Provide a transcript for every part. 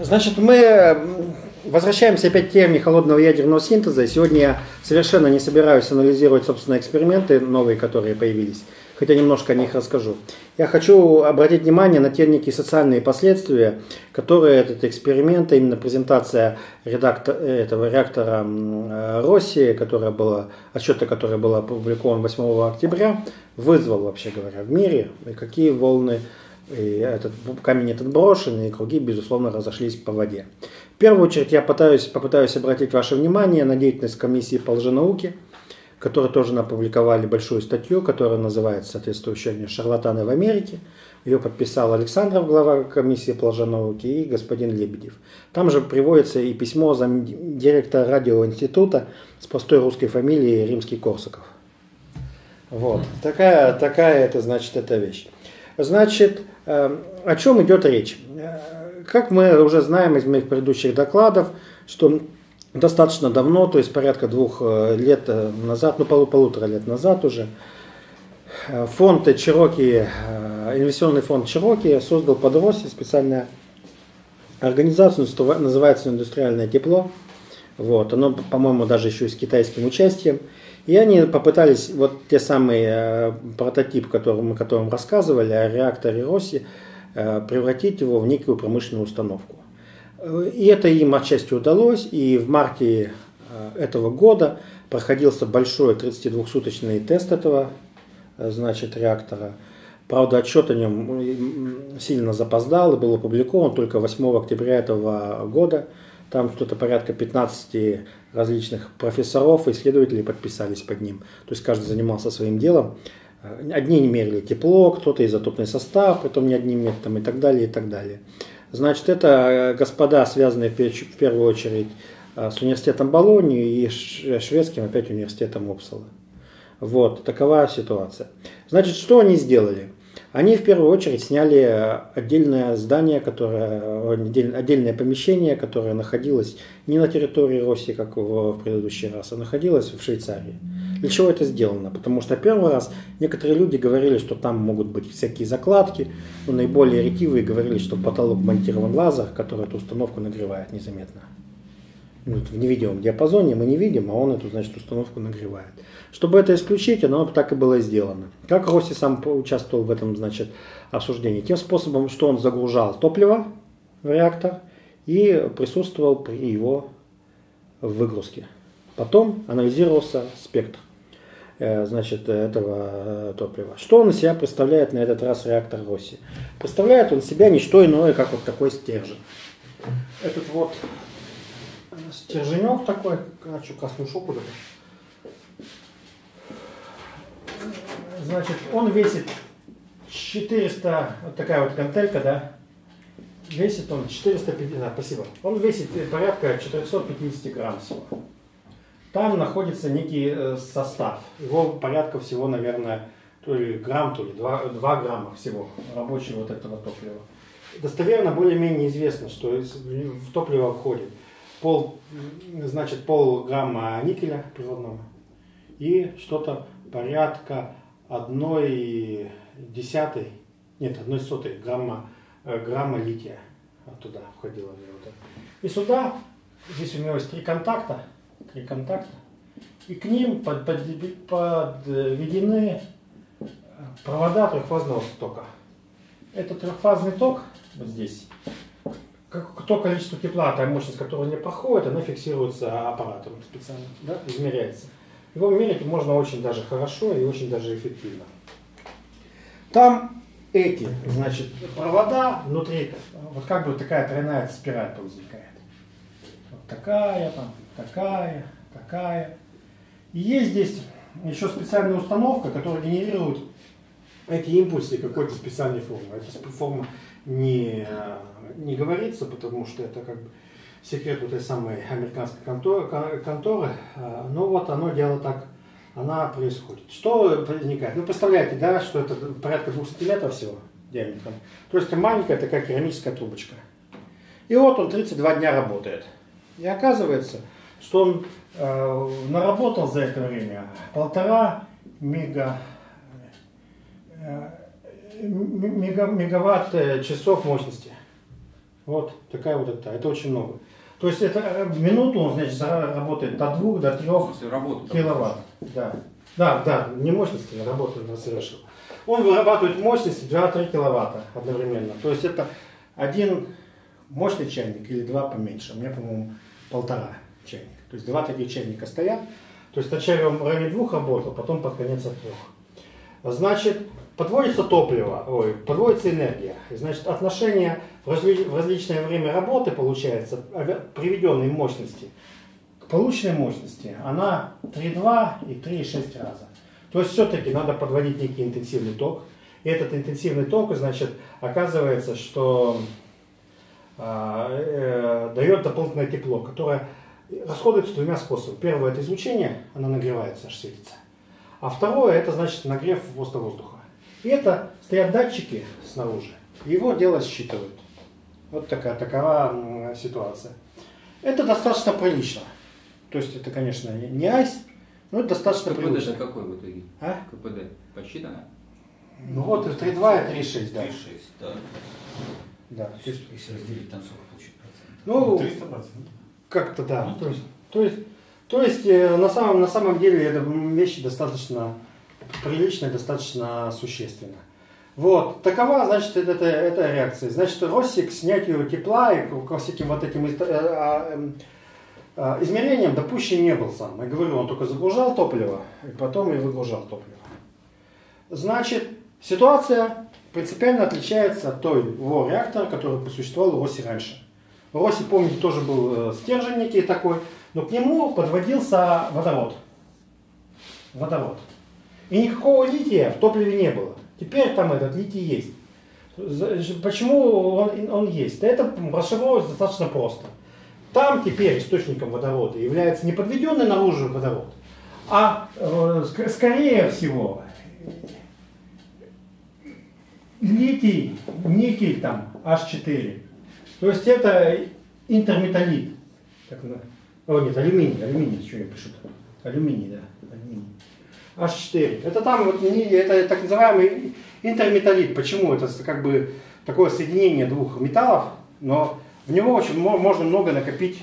Значит, мы возвращаемся опять к теме холодного ядерного синтеза. Сегодня я совершенно не собираюсь анализировать, собственно, эксперименты новые, которые появились, хотя немножко о них расскажу. Я хочу обратить внимание на те некие социальные последствия, которые этот эксперимент, а именно презентация редактор, этого реактора России, которая была, отчета которая была опубликован 8 октября, вызвал, вообще говоря, в мире, и какие волны и этот камень этот брошен, и круги, безусловно, разошлись по воде. В первую очередь я пытаюсь, попытаюсь обратить ваше внимание на деятельность комиссии по лженауке, которые тоже опубликовали большую статью, которая называется соответствующая «Шарлатаны в Америке». Ее подписал Александров, глава комиссии по лженауке, и господин Лебедев. Там же приводится и письмо директора радиоинститута с простой русской фамилией Римский-Корсаков. Вот. Такая, такая это, значит, эта вещь. Значит, Эм, о чем идет речь? Э, как мы уже знаем из моих предыдущих докладов, что достаточно давно, то есть порядка двух э, лет э, назад, ну полу полутора лет назад уже, фонд Чироки, инвестиционный фонд Чироки создал под Росси специальную организацию, называется «Индустриальное тепло». Вот, оно, по-моему, даже еще и с китайским участием. И они попытались вот те самые э, прототип, который мы которым рассказывали, о реакторе Росси, э, превратить его в некую промышленную установку. И это им отчасти удалось, и в марте э, этого года проходился большой 32-суточный тест этого значит, реактора. Правда, отчет о нем сильно запоздал и был опубликован только 8 октября этого года. Там что-то порядка 15 различных профессоров исследователей подписались под ним. То есть каждый занимался своим делом. Одни не мерили тепло, кто-то изотопный состав, потом не одним методом и так далее, и так далее. Значит, это э, господа, связанные в первую очередь э, с университетом Болонии и шведским опять университетом Упсала. Вот, такова ситуация. Значит, что они сделали? Они в первую очередь сняли отдельное здание, которое, отдельное помещение, которое находилось не на территории России, как в предыдущий раз, а находилось в Швейцарии. Для чего это сделано? Потому что первый раз некоторые люди говорили, что там могут быть всякие закладки, но наиболее ретивые говорили, что потолок монтирован лазер, который эту установку нагревает незаметно. В невидимом диапазоне мы не видим, а он эту значит, установку нагревает. Чтобы это исключить, оно так и было сделано. Как Росси сам участвовал в этом значит, обсуждении? Тем способом, что он загружал топливо в реактор и присутствовал при его выгрузке. Потом анализировался спектр э, значит, этого топлива. Что он из себя представляет на этот раз реактор Росси? Представляет он себя не что иное, как вот такой стержень. Этот вот стерженек такой, короче, красную шоку даже. Значит, он весит 400, вот такая вот гантелька, да, весит он 450, да, спасибо, он весит порядка 450 грамм всего. Там находится некий э, состав, его порядка всего, наверное, то ли грамм, то ли 2, 2 грамма всего рабочего вот этого топлива. Достоверно более-менее известно, что в топливо входит пол, значит, пол грамма никеля природного и что-то порядка одной десятой, нет, одной сотой грамма, э, грамма лития туда входило в него. И сюда, здесь у него есть три контакта, три контакта, и к ним под, под, подведены провода трехфазного тока. Это трехфазный ток, вот здесь, как, то количество тепла, та мощность которого не проходит, она фиксируется аппаратом специально, да, измеряется. Его мерить можно очень даже хорошо и очень даже эффективно. Там эти, значит, провода внутри, вот как бы такая тройная спираль возникает. Вот такая, там, такая, такая. И есть здесь еще специальная установка, которая генерирует эти импульсы какой-то специальной формы. Эта форма не, не говорится, потому что это как бы секрет этой самой американской конторы, конторы, а, но вот оно дело так, она происходит. Что возникает? Ну, представляете, да, что это порядка двух сантиметров всего диаметром. То есть маленькая такая керамическая трубочка. И вот он 32 дня работает. И оказывается, что он э, наработал за это время полтора мега, э, мегаватт часов мощности. Вот такая вот это. Это очень много. То есть это э, в минуту он, значит, работает от 2 до 3 киловатт. Да. да, да, не мощности, а работу он совершил. Он вырабатывает мощность 2-3 киловатта одновременно. То есть это один мощный чайник или два поменьше. У меня, по-моему, полтора чайника. То есть два таких чайника стоят. То есть вначале он в районе двух работал, потом под конец от трех. Значит, подводится топливо, ой, подводится энергия. Значит, отношение в, разли, в различное время работы получается, приведенной мощности, к полученной мощности, она 3,2 и 3,6 раза. То есть все-таки надо подводить некий интенсивный ток. И этот интенсивный ток, значит, оказывается, что а, э, дает дополнительное тепло, которое расходуется двумя способами. Первое это излучение, оно нагревается, аж светится. А второе это значит нагрев просто воздуха. И это стоят датчики снаружи, его дело считывают. Вот такая такова ситуация. Это достаточно прилично. То есть это, конечно, не айс, но это достаточно КПД прилично. КПД какой в итоге? А? КПД посчитано? Ну вот 3,2 и 3,6, да. 3,6, да. да. То есть, Если разделить там сколько получить процентов? ну, 300%. как-то да. То есть, то есть, то есть э, на, самом, на самом деле это вещи достаточно приличная, достаточно существенно. Вот, такова, значит, это, это, реакция. Значит, Россик к снятию тепла и ко всяким вот этим э, а, эм, а, измерениям допущен не был сам. Я говорю, он только загружал топливо, и потом и выгружал топливо. Значит, ситуация принципиально отличается от той его реактора, который существовал в Росе раньше. В Росе, помните, тоже был э, стержень некий такой, но к нему подводился водород. Водород. И никакого лития в топливе не было. Теперь там этот литий есть. Почему он, он есть? Это расшифровывается достаточно просто. Там теперь источником водорода является не подведенный наружу водород, а э, скорее всего литий, никель там, H4. То есть это интерметаллит. Так, о, нет, алюминий, алюминий, что я пишу? Алюминий, да. H4. Это там вот не, это так называемый интерметаллит. Почему? Это как бы такое соединение двух металлов, но в него очень можно много накопить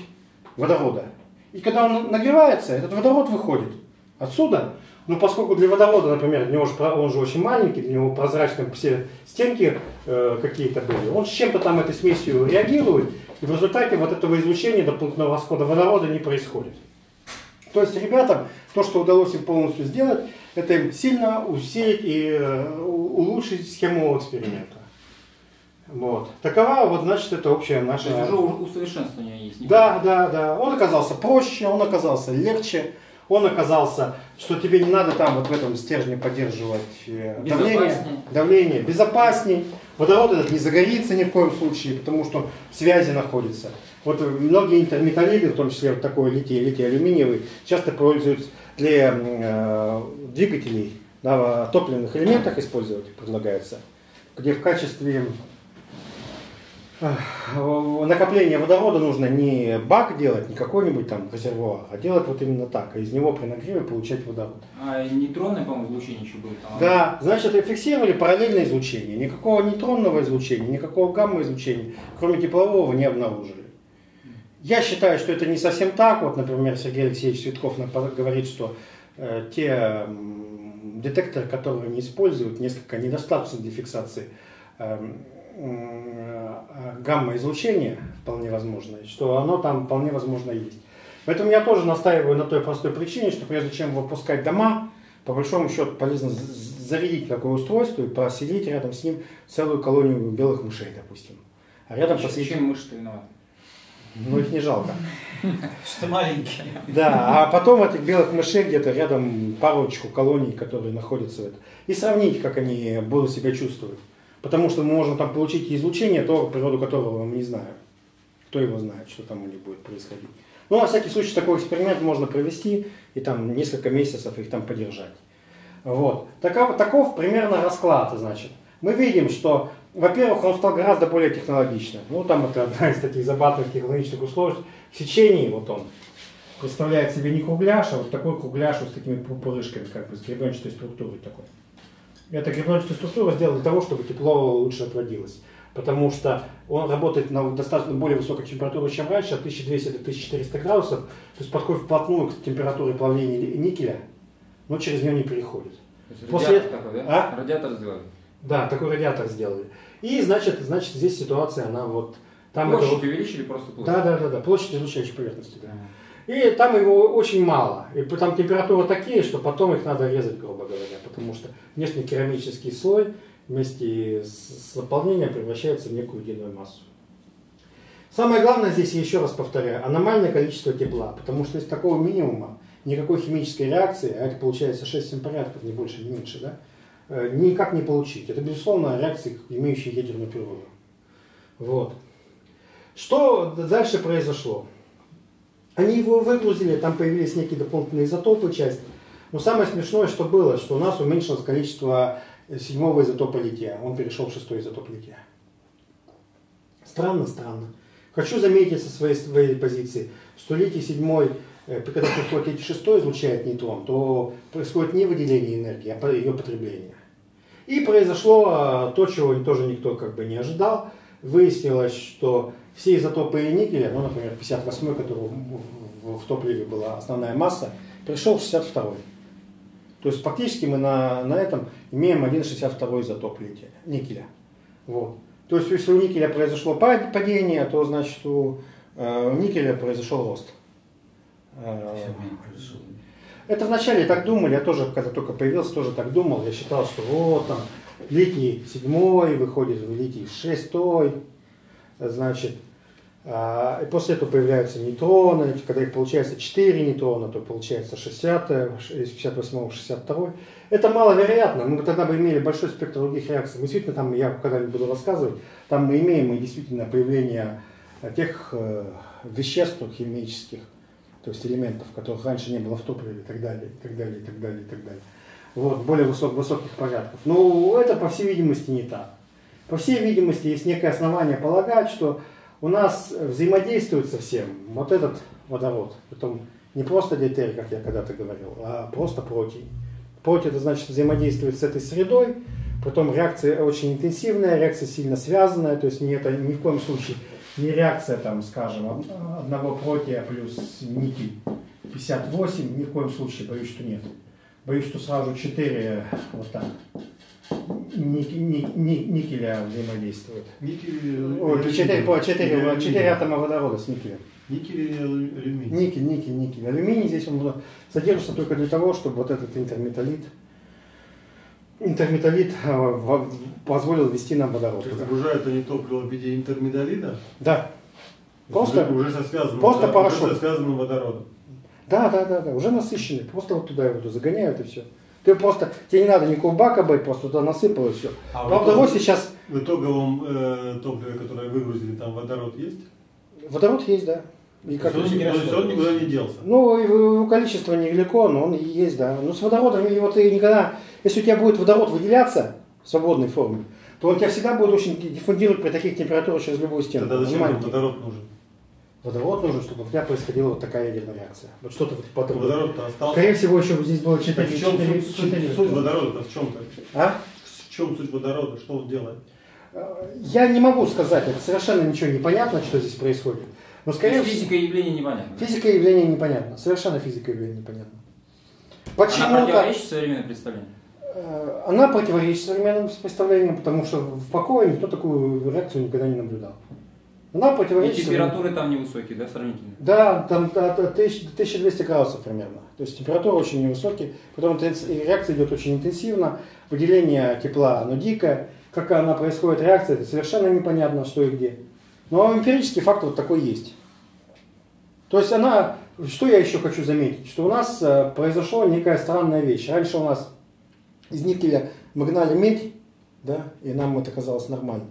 водорода. И когда он нагревается, этот водород выходит отсюда. Но поскольку для водорода, например, для него же, он же очень маленький, для него прозрачные все стенки э, какие-то были, он с чем-то там этой смесью реагирует, и в результате вот этого излучения дополнительного расхода водорода не происходит. То есть ребятам то, что удалось им полностью сделать, это им сильно усилить и э, улучшить схему эксперимента. Вот. Такова вот, значит, это общая наша... То есть уже усовершенствование есть. Да, да, да. Он оказался проще, он оказался легче, он оказался, что тебе не надо там вот в этом стержне поддерживать э, давление, давление безопасней. Водород этот не загорится ни в коем случае, потому что в связи находится. Вот многие интерметаллиды, в том числе вот такой литий, литий-алюминиевый, часто пользуются для э, двигателей, в топливных элементах использовать предлагается, где в качестве накопления водорода нужно не бак делать, не какой-нибудь там резервуар, а делать вот именно так, а из него при нагреве получать водород. А нейтронное, по-моему, излучение еще было там? Да, значит, фиксировали параллельное излучение. Никакого нейтронного излучения, никакого гамма-излучения, кроме теплового, не обнаружили. Я считаю, что это не совсем так. Вот, например, Сергей Алексеевич Цветков говорит, что э, те э, детекторы, которые они используют, несколько недостаточно для фиксации э, гамма-излучения, вполне возможно, что оно там вполне возможно есть. Поэтому я тоже настаиваю на той простой причине, что прежде чем выпускать дома, по большому счету полезно зарядить такое устройство и поселить рядом с ним целую колонию белых мышей, допустим. А рядом поселить... Чем мыши-то виноваты? Ну, их не жалко. Что маленькие. Да, а потом этих белых мышей где-то рядом парочку колоний, которые находятся. И сравнить, как они будут себя чувствовать. Потому что мы можем там получить излучение, то, природу которого мы не знаем. Кто его знает, что там у них будет происходить. Ну, на всякий случай, такой эксперимент можно провести и там несколько месяцев их там подержать. Вот. Таков, таков примерно расклад, значит. Мы видим, что во-первых, он стал гораздо более технологичным. Ну, там это одна из таких забавных технологичных условий. В сечении вот он представляет себе не кругляш, а вот такой кругляш вот с такими пупырышками, как бы с гребенчатой структурой такой. Эта гребенчатая структура сделана для того, чтобы тепло лучше отводилось. потому что он работает на достаточно более высокой температуре, чем раньше, от 1200 до 1400 градусов, то есть подходит вплотную к температуре плавления никеля, но через нее не переходит. После... Радиатор такой, да? А? Радиатор сделали. Да, такой радиатор сделали. И значит, значит здесь ситуация, она вот... Там площадь это... увеличили просто площадь? Да, да, да, да, площадь излучающей поверхности, да. И там его очень мало. И там температура такие, что потом их надо резать, грубо говоря, потому что внешний керамический слой вместе с, наполнением превращается в некую единую массу. Самое главное здесь, я еще раз повторяю, аномальное количество тепла, потому что из такого минимума никакой химической реакции, а это получается 6-7 порядков, не больше, не меньше, да, никак не получить. Это, безусловно, реакции, имеющие ядерную природу. Вот. Что дальше произошло? Они его выгрузили, там появились некие дополнительные изотопы, часть. Но самое смешное, что было, что у нас уменьшилось количество седьмого изотопа лития. Он перешел в шестой изотоп лития. Странно, странно. Хочу заметить со своей, своей позиции, что литий седьмой, э, когда приходит литий шестой, излучает нейтрон, то происходит не выделение энергии, а ее потребление. И произошло а, то, чего тоже никто как бы не ожидал. Выяснилось, что все изотопы никеля, ну, например, 58 который в, топливе была основная масса, пришел в 62 -й. То есть фактически мы на, на этом имеем 1,62 изотоп никеля. Вот. То есть если у никеля произошло падение, то значит у, э, у никеля произошел рост. Э, это вначале так думали, я тоже, когда только появился, тоже так думал. Я считал, что вот там литий седьмой выходит в литий шестой, значит, а, и после этого появляются нейтроны, когда их получается 4 нейтрона, то получается 60, 58, 62. Это маловероятно, мы тогда бы имели большой спектр других реакций. Действительно, там я когда-нибудь буду рассказывать, там мы имеем и действительно появление тех э, веществ химических, то есть элементов, которых раньше не было в топливе и так далее, и так далее, и так далее, и так далее. Вот, более высок, высоких порядков. Но это, по всей видимости, не так. По всей видимости, есть некое основание полагать, что у нас взаимодействует со всем вот этот водород. Потом не просто дейтерий, как я когда-то говорил, а просто протей. Протей это значит взаимодействует с этой средой, потом реакция очень интенсивная, реакция сильно связанная, то есть не это ни в коем случае не реакция, там, скажем, одного протия плюс никель 58, ни в коем случае, боюсь, что нет. Боюсь, что сразу 4 вот так никеля взаимодействует. Никель, Ой, 4, 4, 4 атома водорода с никелем. Никель или алюминий? Никель, никель, никель. Алюминий здесь он содержится только для того, чтобы вот этот интерметаллит интерметаллит а, позволил ввести нам водород. То есть загружают они топливо в виде интерметаллита? Да. Просто, уже со связанным, просто порошок. Уже со связанным водородом. Да, да, да, да, уже насыщенный. Просто вот туда его загоняют и все. Ты просто, тебе не надо никакого бака быть, просто туда насыпал и все. А Правда, вот сейчас... В итоговом э, топливе, которое выгрузили, там водород есть? Водород есть, да. И как то, есть он, он никуда не делся? Ну, его количество невелико, но он и есть, да. Но с водородом его ты никогда... Если у тебя будет водород выделяться в свободной форме, то он тебя всегда будет очень диффундировать при таких температурах через любую стену. Тогда зачем водород нужен? водород нужен, чтобы у тебя происходила вот такая ядерная реакция. Вот что-то вот потом. Водород-то остался. Скорее всего, еще здесь было 4 В чем 4, суть, 4, суть водорода-то в чем-то? А? В чем суть водорода? Что он делает? Я не могу сказать, это совершенно ничего не понятно, что здесь происходит. Но скорее всего... Физика явления непонятна. Физика явления непонятна. Совершенно физика явления непонятна. Почему Она противоречит современному представлению? Э, она противоречит современному представлению, потому что в покое никто такую реакцию никогда не наблюдал. Она противоречит... И температуры там невысокие, да, сравнительно? Да, там 1200 градусов примерно. То есть температура очень невысокая, потом реакция идет очень интенсивно, выделение тепла, оно дикое. Как она происходит, реакция, это совершенно непонятно, что и где. Но эмпирический факт вот такой есть. То есть она, что я еще хочу заметить, что у нас э, произошла некая странная вещь. Раньше у нас из никеля мы гнали медь, да, и нам это казалось нормально.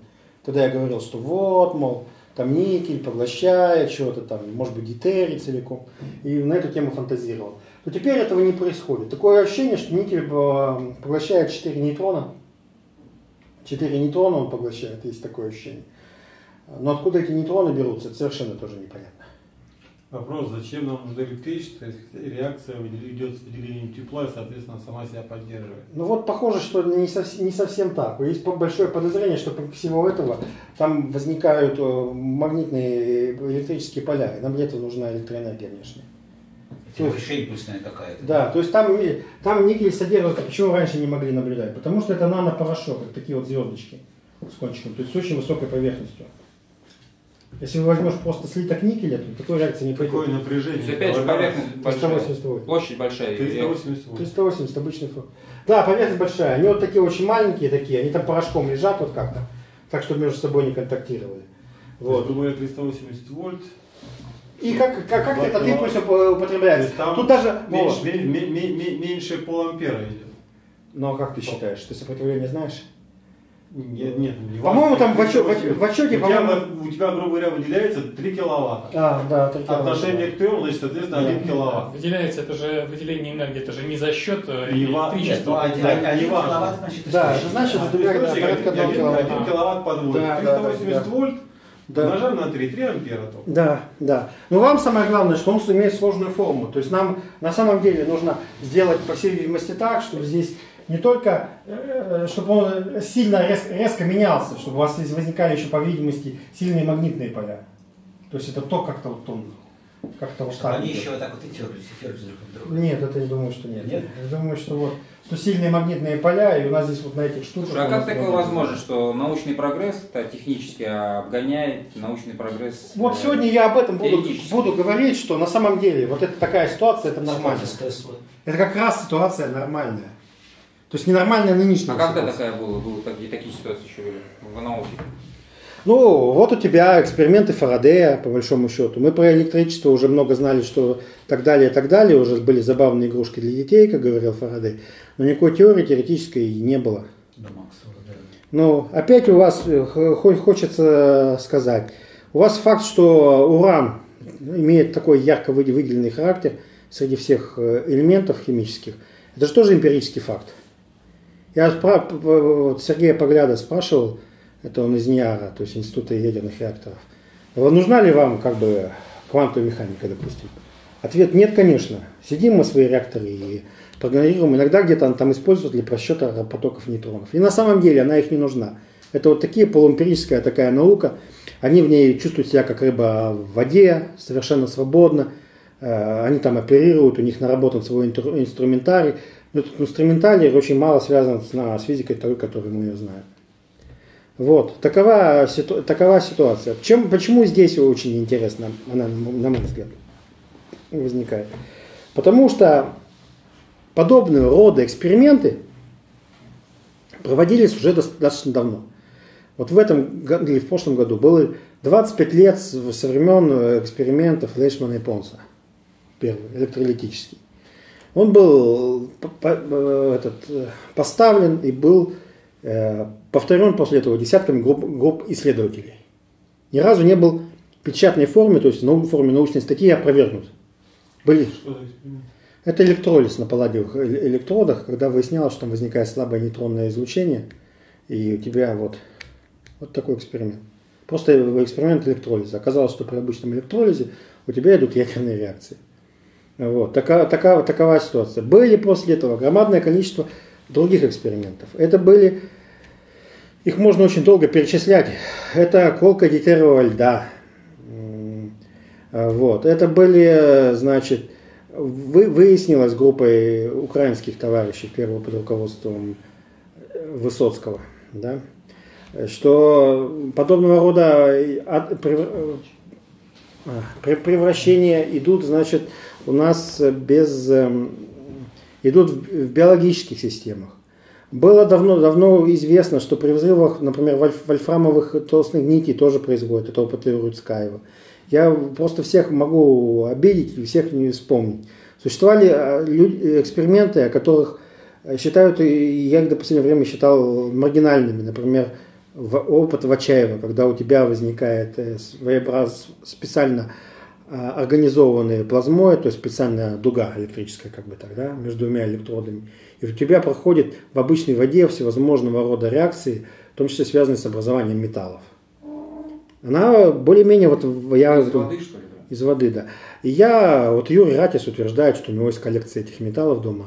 Тогда я говорил, что вот, мол, там никель поглощает чего-то там, может быть, дитерий целиком, и на эту тему фантазировал. Но теперь этого не происходит. Такое ощущение, что никель э, поглощает 4 нейтрона. 4 нейтрона он поглощает, есть такое ощущение. Но откуда эти нейтроны берутся, это совершенно тоже непонятно. Вопрос, зачем нам нужно электричество, если реакция идет с выделением тепла и, соответственно, сама себя поддерживает? Ну вот похоже, что не совсем, не совсем так. Есть большое подозрение, что по всего этого там возникают э, магнитные электрические поля, и нам для этого нужна электроэнергия внешняя. Импульсная какая-то. Да, то есть там, там никель содержится, почему раньше не могли наблюдать? Потому что это нанопорошок, вот такие вот звездочки с кончиком, то есть с очень высокой поверхностью. Если вы возьмешь просто слиток никеля, то такой реакции не Какое напряжение? То есть опять же поверхность большая, 380 вольт. площадь большая. 380 вольт. 380, обычный фронт. Да, поверхность большая. Они вот такие очень маленькие такие, они там порошком лежат вот как-то, так, чтобы между собой не контактировали. Вот. Думаю, 380 вольт. И как, как, как этот импульс употребляется? Там Тут даже меньше, меньше, меньше полампера идет. Ну а как ты считаешь? Ты сопротивление знаешь? Нет, нет, не По-моему, там в, отчете, в, в отчете, у, тебя, у тебя, грубо говоря, выделяется 3 киловатта. А, да, 3 киловатта. Отношение к трем, значит, соответственно, 1 киловатт. Выделяется, это же выделение энергии, это же не за счет электричества. Нет, да, а, 1 киловатт, значит, да, это значит, это порядка 1 киловатт. 1 киловатт подводит. Да, 380 да, да, вольт. Да. Умножаем на 3, 3 ампера только. Да, да. Но вам самое главное, что он имеет сложную форму. То есть нам на самом деле нужно сделать, по всей видимости, так, чтобы здесь не только, э, чтобы он сильно резко, резко менялся, чтобы у вас здесь возникали еще, по видимости, сильные магнитные поля. То есть это то как-то вот он как-то вот так. Они еще вот так вот и терлись, и терлись друг друга. Нет, это я думаю, что нет. нет? Я думаю, что вот что сильные магнитные поля, и у нас здесь вот на этих штуках... Слушай, а как такое возможно, что научный прогресс -то технически обгоняет научный прогресс... Вот э, сегодня я об этом буду, буду говорить, что на самом деле вот это такая ситуация, это нормально. Это как раз ситуация нормальная. То есть ненормальная нынешняя А когда такая была? Были такие, такие ситуации еще были в науке? Ну, вот у тебя эксперименты Фарадея, по большому счету. Мы про электричество уже много знали, что так далее, и так далее. Уже были забавные игрушки для детей, как говорил Фарадей. Но никакой теории теоретической не было. Да, Макс, Но опять у вас э, хочется сказать. У вас факт, что уран имеет такой ярко выделенный характер среди всех э, элементов химических, это же тоже эмпирический факт. Я вот Сергея Погляда спрашивал, это он из НИАРа, то есть Института ядерных реакторов, нужна ли вам как бы квантовая механика, допустим? Ответ нет, конечно. Сидим мы свои реакторы и прогнозируем. Иногда где-то там используют для просчета потоков нейтронов. И на самом деле она их не нужна. Это вот такие полуэмпирическая такая наука. Они в ней чувствуют себя как рыба в воде, совершенно свободно. Э, они там оперируют, у них наработан свой инструментарий. Этот инструментарий очень мало связан с, с физикой той, которую мы ее знаем. Вот, такова, ситу, такова ситуация. Чем, почему здесь очень интересно, она, на мой взгляд, возникает? Потому что подобного рода эксперименты проводились уже достаточно давно. Вот в этом или в прошлом году было 25 лет со времен экспериментов Лейшмана и Понса, первый, электролитический. Он был этот, поставлен и был э, повторен после этого десятками групп, групп исследователей. Ни разу не был в печатной форме, то есть в форме научной статьи опровергнут. Были. Это электролиз на палладиевых электродах, когда выяснялось, что там возникает слабое нейтронное излучение, и у тебя вот, вот такой эксперимент. Просто эксперимент электролиза. Оказалось, что при обычном электролизе у тебя идут ядерные реакции. Вот. Такая, такая, такова ситуация. Были после этого громадное количество других экспериментов. Это были, их можно очень долго перечислять. Это колка дитерового льда. Вот. Это были, значит, вы, выяснилось группой украинских товарищей, первого под руководством Высоцкого, да, что подобного рода от, превращения идут, значит, у нас без, эм, идут в биологических системах. Было давно, давно известно, что при взрывах, например, вольфрамовых толстых нитей тоже происходит, это опытирует Скаева. Я просто всех могу обидеть и всех не вспомнить. Существовали э, эксперименты, о которых э, считают, и я их до последнего времени считал маргинальными. Например, опыт Вачаева, когда у тебя возникает э, своеобраз специально организованные плазмоид, то есть специальная дуга электрическая, как бы так, да, между двумя электродами. И у тебя проходит в обычной воде всевозможного рода реакции, в том числе связанные с образованием металлов. Она более-менее вот я... Из воды, что ли? из воды, да. И я, вот Юрий Ратис утверждает, что у него есть коллекция этих металлов дома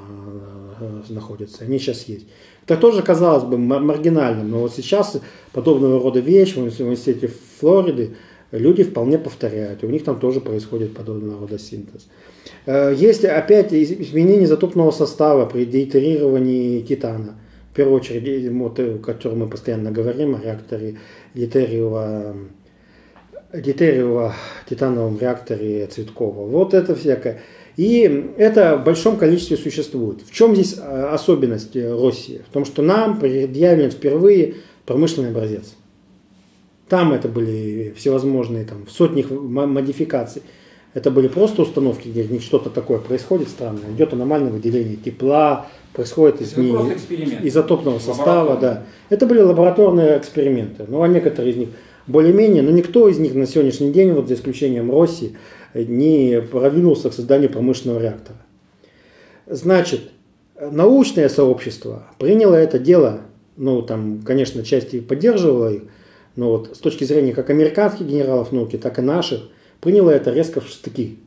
э, э, находится, они сейчас есть. Это тоже казалось бы ма- маргинальным, но вот сейчас подобного рода вещи в уни- в университете Флориды люди вполне повторяют, и у них там тоже происходит подобного рода синтез. Э, Есть опять из- изменение изотопного состава при дейтерировании титана. В первую очередь, вот, э, о котором мы постоянно говорим, о реакторе Литериева, Литериева титановом реакторе Цветкова. Вот это всякое. И это в большом количестве существует. В чем здесь э, особенность России? В том, что нам предъявлен впервые промышленный образец. Там это были всевозможные там, в сотнях модификаций. Это были просто установки, где что-то такое происходит странное. Идет аномальное выделение тепла, происходит изменение изотопного состава. Да. Это были лабораторные эксперименты. Ну, а некоторые из них более-менее, но никто из них на сегодняшний день, вот за исключением России, не продвинулся к созданию промышленного реактора. Значит, научное сообщество приняло это дело, ну, там, конечно, часть и поддерживала их, но вот с точки зрения как американских генералов науки, так и наших, приняло это резко в штыки.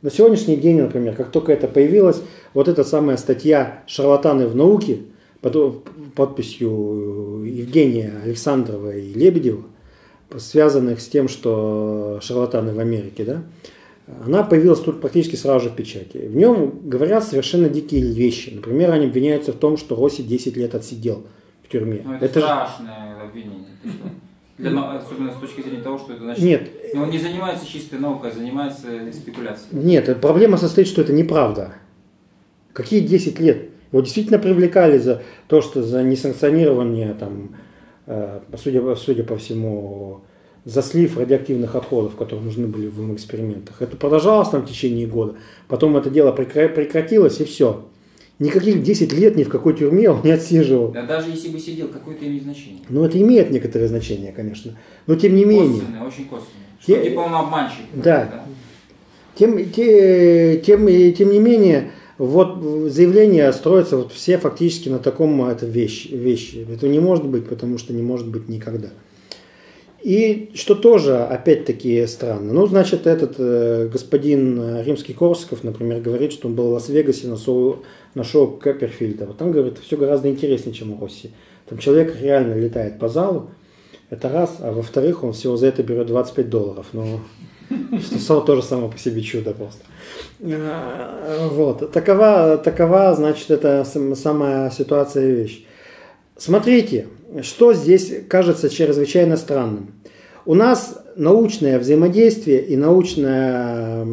На сегодняшний день, например, как только это появилось, вот эта самая статья «Шарлатаны в науке» под подписью Евгения Александрова и Лебедева, связанных с тем, что шарлатаны в Америке, да, она появилась тут практически сразу же в печати. В нем говорят совершенно дикие вещи. Например, они обвиняются в том, что Росси 10 лет отсидел тюрьме. Ну, это, Это же- страшное обвинение. Ты что? Для особенно с точки зрения того, что это значит. Нет, Он не занимается чистой наукой, а занимается спекуляцией. Нет, проблема состоит, что это неправда. Какие 10 лет? Его действительно привлекали за то, что за несанкционирование, там, э, судя, судя по всему, за слив радиоактивных отходов, которые нужны были в экспериментах. Это продолжалось там в течение года. Потом это дело прекра- прекратилось, и все. Никаких 10 лет ни в какой тюрьме он не отсиживал. Да даже если бы сидел, какое это имеет значение? Ну, это имеет некоторое значение, конечно. Но тем не менее. Косвенное, очень косвенное. Что типа он обманщик. Да. Тем, те- тем, тем не менее, вот заявления строятся вот все фактически на таком это вещь, вещи. Это не может быть, потому что не может быть никогда. И что тоже, опять-таки, странно. Ну, значит, этот э, господин э, Римский Корсаков, например, говорит, что он был в Лас-Вегасе на, шоу- на шоу Копперфильда. Вот там, говорит, все гораздо интереснее, чем у России. Там человек реально летает по залу, это раз, а во-вторых, он всего за это берет 25 долларов. Ну, что со- тоже само по себе чудо просто. Э, Вот. Такова, такова, значит, это сам- самая ситуация и вещь. Смотрите, что здесь кажется чрезвычайно странным. У нас научное взаимодействие и научная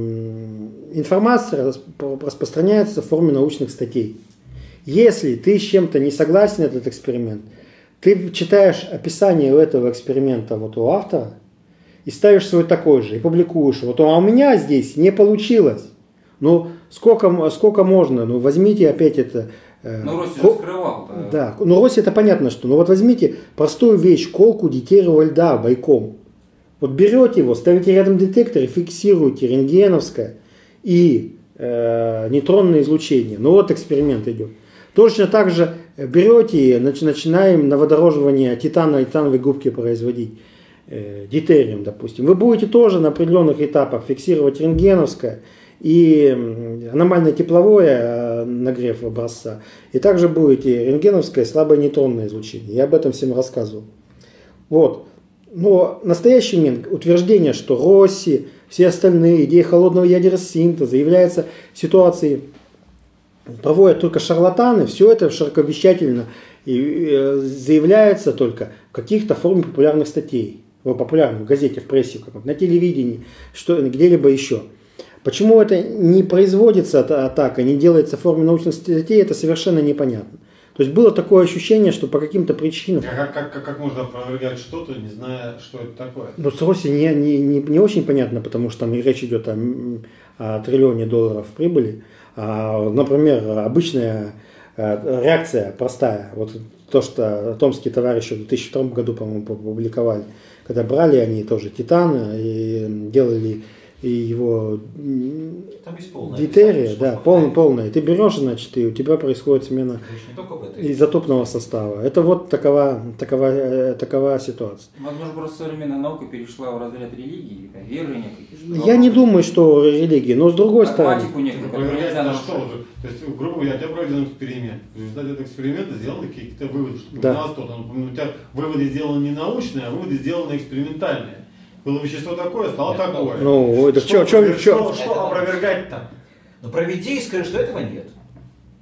информация рас- распространяется в форме научных статей. Если ты с чем-то не согласен, этот эксперимент, ты читаешь описание этого эксперимента вот у автора и ставишь свой такой же и публикуешь. Вот, а у меня здесь не получилось. Ну, сколько, сколько можно? Ну, возьмите опять это. Э, Ну, Росси ко- же скрывал. да, ну Росси это понятно, что. Но вот возьмите простую вещь, колку дитерового льда бойком. Вот берете его, ставите рядом детектор и фиксируете рентгеновское и э, нейтронное излучение. Ну вот эксперимент идет. Точно так же берете и нач- начинаем на водороживание титана и титановой губки производить э, дитерием, допустим. Вы будете тоже на определенных этапах фиксировать рентгеновское и аномальное тепловое э, нагрев образца. И также рентгеновское и слабое нейтронное излучение. Я об этом всем рассказывал. Вот. Но настоящий момент утверждение, что Росси, все остальные идеи холодного ядерного синтеза являются ситуацией, проводят только шарлатаны, все это широковещательно и э, заявляется только в каких-то форме популярных статей, в популярной газете, в прессе, на телевидении, что, где-либо еще. Почему это не производится ата- атака, не делается в форме научных статей, это совершенно непонятно. То есть было такое ощущение, что по каким-то причинам А Как, как, как, как можно опровергать что-то, не зная, что это такое? Ну, с Росси не, не, не, не очень понятно, потому что там речь идет о, о триллионе долларов прибыли. А, например, обычная э, реакция простая, вот то, что томские товарищи в 2002 году, по-моему, опубликовали, когда брали они тоже титан и делали и его дитерия, да, пол, полная. Ты берешь, значит, и у тебя происходит смена изотопного состава. Это вот такова, такова, э, такова ситуация. Возможно, просто современная наука перешла в разряд религии, веры что Я не думаю, что религии, но с другой стороны. Же? То есть, грубо говоря, у тебя проведен эксперимент. В результате этого эксперимента сделаны какие-то выводы, что Да. Ну, У тебя выводы сделаны не научные, а выводы сделаны экспериментальные. Было вещество такое, стало Это такое. Ну, это что, что, что, что? что опровергать-то? Ну проведи и скажи, что этого нет.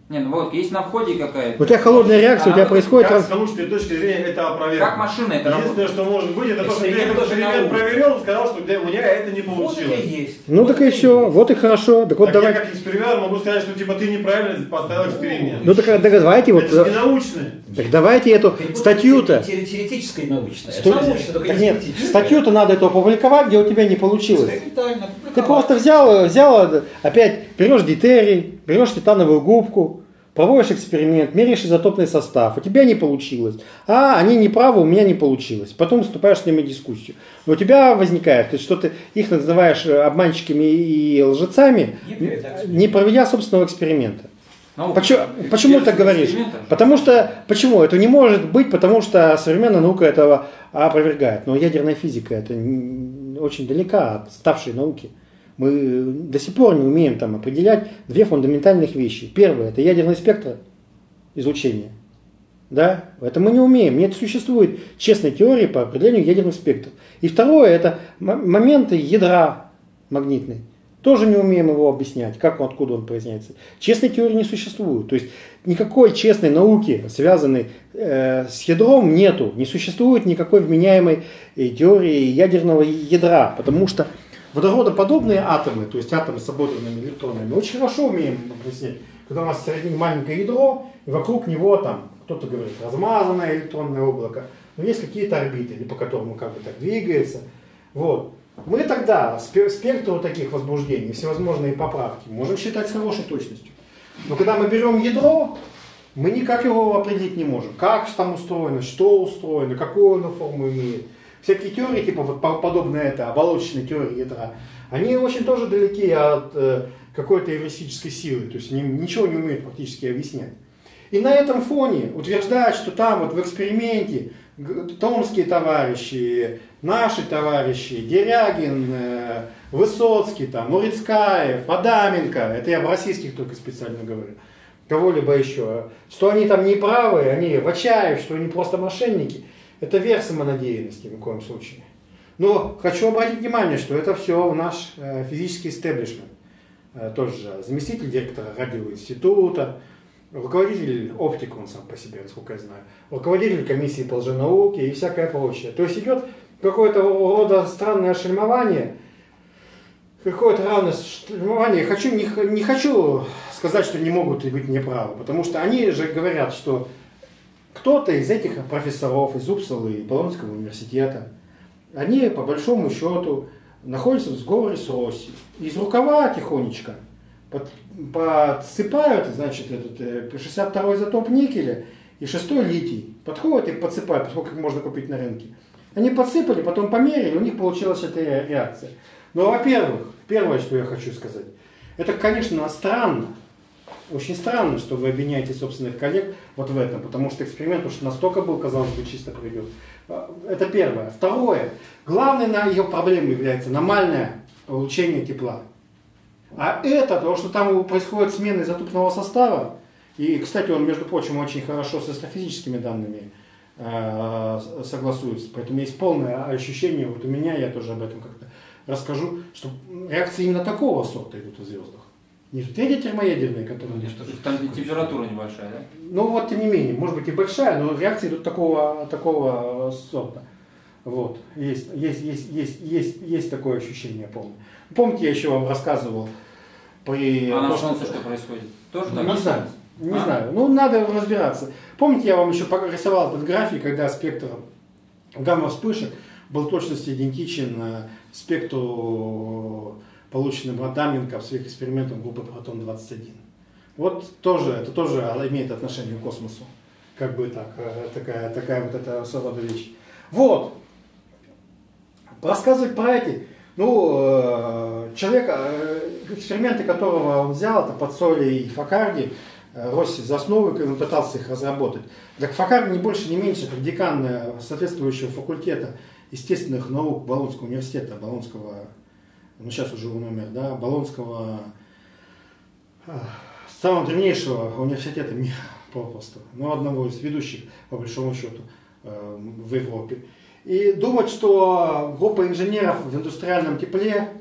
Не, ну вот, есть на входе какая-то. У тебя холодная реакция, у тебя происходит... Как раз- с научной точки зрения это опровергнуть? Как машина это Единственное, работает? что может быть, это то, что ты Эксперимент этот тоже наука. проверил, сказал, что для- у меня это не Вот это получилось. есть. Ну Вот так и все, есть. вот и хорошо. Так вот так давай. я как эксперимент могу сказать, что типа ты неправильно поставил эксперимент. Ну так, так давайте вот. это же не научное. Так давайте эту статью-то. те- Теоретическое и только Так не нет, статью-то надо эту опубликовать, где у тебя не получилось. Ты просто взял, взял опять, берешь дитерий, берешь титановую губку, проводишь эксперимент, меряешь изотопный состав, у тебя не получилось. А, они не правы, у меня не получилось. Потом вступаешь с ними в дискуссию. Но у тебя возникает, то есть, что ты их называешь обманщиками и лжецами, не проведя собственного эксперимента. Наука. Почему, почему ты так говоришь? Потому что, почему? Это не может быть, потому что современная наука этого опровергает. Но ядерная физика это очень далека от ставшей науки. Мы до сих пор не умеем там определять две фундаментальных вещи. Первое – это ядерный спектр излучения. Да, это мы не умеем. Нет существует честной теории по определению ядерных спектров. И второе – это моменты ядра магнитной. Тоже не умеем его объяснять, как он, откуда он проясняется. Честной теории не существует. То есть никакой честной науки, связанной э, с ядром, нету. Не существует никакой вменяемой э, теории ядерного ядра, потому что водородоподобные атомы, то есть атомы с ободранными электронами, очень хорошо умеем объяснять. Когда у нас в середине маленькое ядро, и вокруг него там, кто-то говорит, размазанное электронное облако, но есть какие-то орбиты, по которому как бы так двигается. Вот. Мы тогда спе- спектр вот таких возбуждений, всевозможные поправки, можем считать с хорошей точностью. Но когда мы берем ядро, мы никак его определить не можем. Как там устроено, что устроено, какую оно форму имеет. Всякие теории, типа вот по- подобные это, оболочечной теории ядра, они очень тоже далеки от э, какой-то эвристической силы. То есть они ничего не умеют практически объяснять. И на этом фоне утверждать, что там вот в эксперименте томские товарищи, наши товарищи, Дерягин, э, Высоцкий, там, Мурицкаев, Адаменко, это я об российских только специально говорю, кого-либо еще, что они там не правы, они Вачаев, что они просто мошенники, это верх самонадеянности ни в коем случае. Но хочу обратить внимание, что это все наш э, физический истеблишмент. Э, тоже же заместитель директора радиоинститута, руководитель оптика, он сам по себе, насколько я знаю, руководитель комиссии по лженауке и всякое прочее. То есть идет какое-то рода странное шельмование, какое-то равное шельмование. Хочу, не, не хочу сказать, что не могут быть неправы, потому что они же говорят, что кто-то из этих профессоров из Упсала и Болонского университета, они по большому счету находятся в сговоре с Россией. Из рукава тихонечко под- подсыпают, значит, этот э, 62-й изотоп никеля и 6 литий. Подходят и подсыпают, сколько их можно купить на рынке. Они подсыпали, потом померили, у них получилась эта реакция. Но, во-первых, первое, что я хочу сказать, это, конечно, странно, очень странно, что вы обвиняете собственных коллег вот в этом, потому что эксперимент уж настолько был, казалось бы, чисто проведен. А, Это первое. Второе. Главной на ее проблемой является нормальное получение тепла. А это, то, что там происходит смена изотопного состава, и, кстати, он, между прочим, очень хорошо с астрофизическими данными э, с- согласуется. Поэтому есть полное ощущение, вот у меня, я тоже об этом как-то расскажу, что реакции именно такого сорта идут в звездах. Не эти термоядерные, которые... То есть Там температура небольшая, да? Ну вот, тем не менее, может быть и большая, но реакции идут такого, такого сорта. Вот, есть, есть, есть, есть, есть, есть такое ощущение полное. Помните, я еще вам рассказывал при... А на Солнце что происходит? Тоже Ну, так? не знаю, не А? знаю. Ну, надо разбираться. Помните, я вам еще рисовал этот график, когда спектр гамма-вспышек был точности идентичен э, спектру, полученному Адаменко в своих экспериментах группы Протон-21. Вот тоже, это тоже имеет отношение к космосу. Как бы так, э, такая, такая вот эта рода вещь. Вот. Рассказывать про эти, ну, э, человека, эксперименты которого он взял, это под соли и Факарди, Росси за основу, когда он пытался их разработать. Так Факарди не больше, не меньше, как декан э, соответствующего факультета естественных наук Болонского университета, Болонского ну сейчас уже он умер, да, Болонского, а, самого древнейшего университета мира попросту, ну, одного из ведущих, по большому счету, э, в Европе. И думать, что группа инженеров в индустриальном тепле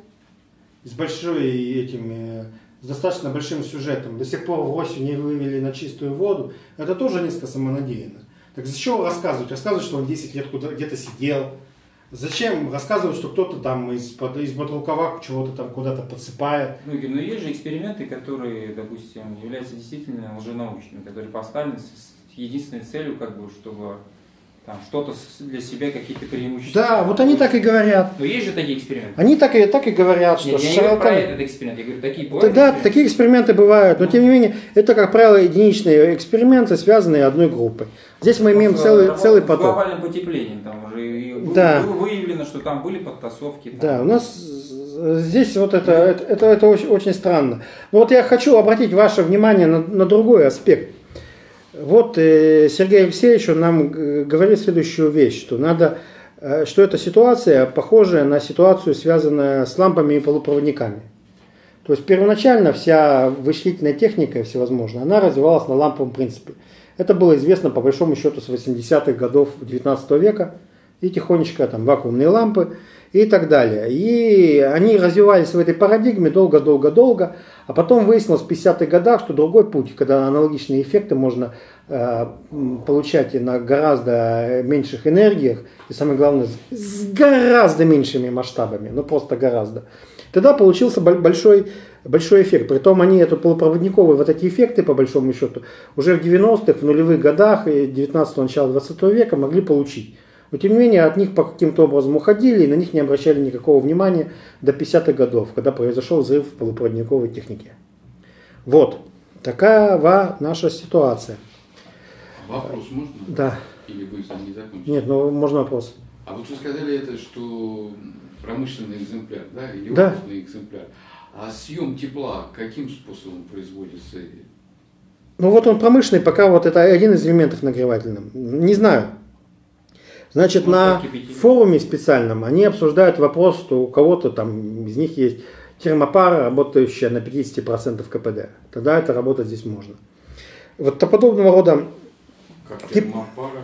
с большой этим, э, с достаточно большим сюжетом до сих пор в Россию не вывели на чистую воду, это тоже несколько самонадеянно. Так зачем рассказывать? Рассказывать, что он 10 лет где-то сидел. Зачем рассказывать, что кто-то там из-под из рукава чего-то там куда-то подсыпает? Ну, но есть же эксперименты, которые, допустим, являются действительно лженаучными, которые поставлены с единственной целью, как бы, чтобы там что-то с- для себя, какие-то преимущества. Да, вот они так и говорят. Но есть же такие эксперименты. Они так и, так и говорят, что Нет, я не говорю про этот эксперимент, я говорю, такие бывают да, эксперименты? такие эксперименты бывают, но тем не менее, это, как правило, единичные эксперименты, связанные одной группой. Здесь мы имеем С, целый, целый с поток. глобальным потеплением там уже и Да. было выявлено, что там были подтасовки. там. Да, у нас здесь вот это, это, это, это очень, очень странно. Но вот я хочу обратить ваше внимание на, на другой аспект. Вот э, Сергей Алексеевич нам э, говорит следующую вещь, что надо, э, что эта ситуация похожая на ситуацию, связанную с лампами и полупроводниками. То есть первоначально вся вычислительная техника всевозможная, она развивалась на ламповом принципе. Это было известно по большому счету с 80-х годов 19 века. И тихонечко там вакуумные лампы и так далее. И они развивались в этой парадигме долго-долго-долго. А потом выяснилось в 50-х годах, что другой путь, когда аналогичные эффекты можно э, получать и на гораздо меньших энергиях, и самое главное, с- гораздо меньшими масштабами, ну просто гораздо. Тогда получился бо- большой, большой эффект. Притом они эту полупроводниковые вот эти эффекты, по большому счету, уже в 90-х, в нулевых годах и 19-го, начала 20 века могли получить. Но тем не менее от них по каким-то образом уходили и на них не обращали никакого внимания до 50-х годов, когда произошел взрыв в полупроводниковой технике. Вот, такова наша ситуация. Вопрос можно? Да, Или вы не закончили? нет, ну можно вопрос. А вот вы сказали это, что промышленный экземпляр, да, или Да. опытный экземпляр. А съем тепла каким способом производится? Ну вот он промышленный, пока вот это один из элементов нагревательным. Не знаю. Значит, на форуме специальном они обсуждают вопрос, что у кого-то там из них есть термопара, работающая на 50% КПД. Тогда это работать здесь можно. Вот подобного рода Как термопара?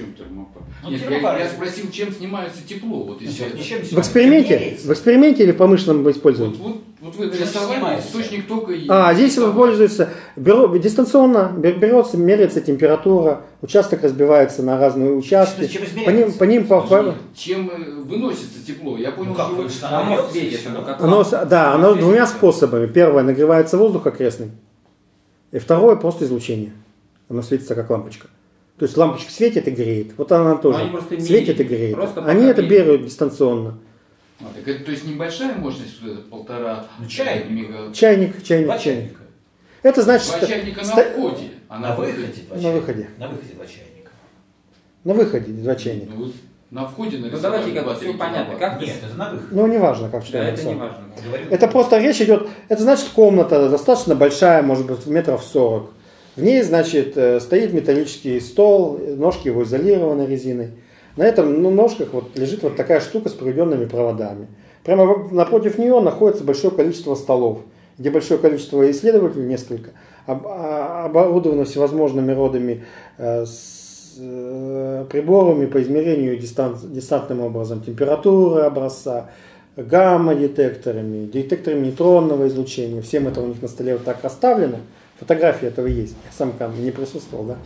Чем термопара? Ну, Нет, термопара- я, я спросил, чем снимается тепло. Вот если это- Ничем в эксперименте, в эксперименте или в промышленном Вот, использовании? вот, вот вы нарисовали снимается? источник тока и... А, здесь используется беру- дистанционно, бер- берется, меряется температура, участок разбивается на разные участки. Чем По ним, по ним по- по- Чем э, выносится тепло? Я понял, Ну как, что вы вот- Оно нагрелся, светит, оно как Оно, да, оно Светит. двумя способами. Первое, нагревается воздух окрестный. И второе, просто излучение. Оно светится как лампочка. То есть лампочка светит и греет. Вот она тоже они светит и греет. просто Они это берут дистанционно. А, так это, то есть небольшая мощность, вот это полтора Ну, чайник. мега- Чайник, чайник, Два чайник. чайника. Это значит, Два чайника на ста- входе, а На выходе два На чайника. выходе. На выходе два чайника. на выходе два чайника. Ну, на входе Ну нарисовали давайте как 2-3 все понятно. Как Нет, это на выходе. Ну, неважно, как что Да, это не важно. Говорю, Это просто речь идет, это значит комната достаточно большая, может быть, метров 40. В ней, значит, э, стоит металлический стол, ножки его изолированы резиной. На этом ну, ножках вот лежит вот такая штука с проведенными проводами. Прямо напротив нее находится большое количество столов, где большое количество исследователей, несколько, а- оборудовано всевозможными родами э, с, э, приборами по измерению дистантным образом температуры образца, гамма-детекторами, детекторами нейтронного излучения. Всем это у них на столе вот так расставлено. Фотографии этого есть. Я сам там не присутствовал, да.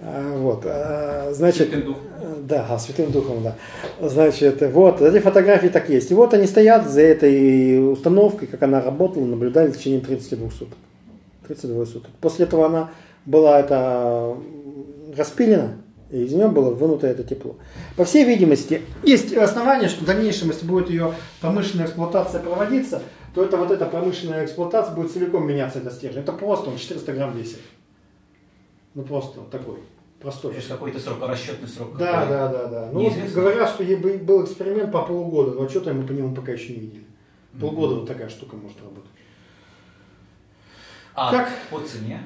А, Вот, а, значит, Святым духом. да, а, святым духом, да. Значит, вот, эти фотографии так есть. И вот они стоят за этой установкой, как она работала, наблюдали в течение 32 суток. 32 суток. После этого она была это распилена, и из нее было вынуто это тепло. По всей видимости, есть основания, что в дальнейшем, если будет ее промышленная эксплуатация проводиться, то это вот эта промышленная эксплуатация будет целиком меняться для стержня. Это просто он 400 грамм весит. Ну просто вот такой, простой. То есть какой-то срок, расчетный срок. Да, какой? да, да, да. Ну Неизвестно. говорят, что был эксперимент по полугода, но что-то мы по нему пока еще не видели. Полгода вот такая штука может работать. А Как? по цене?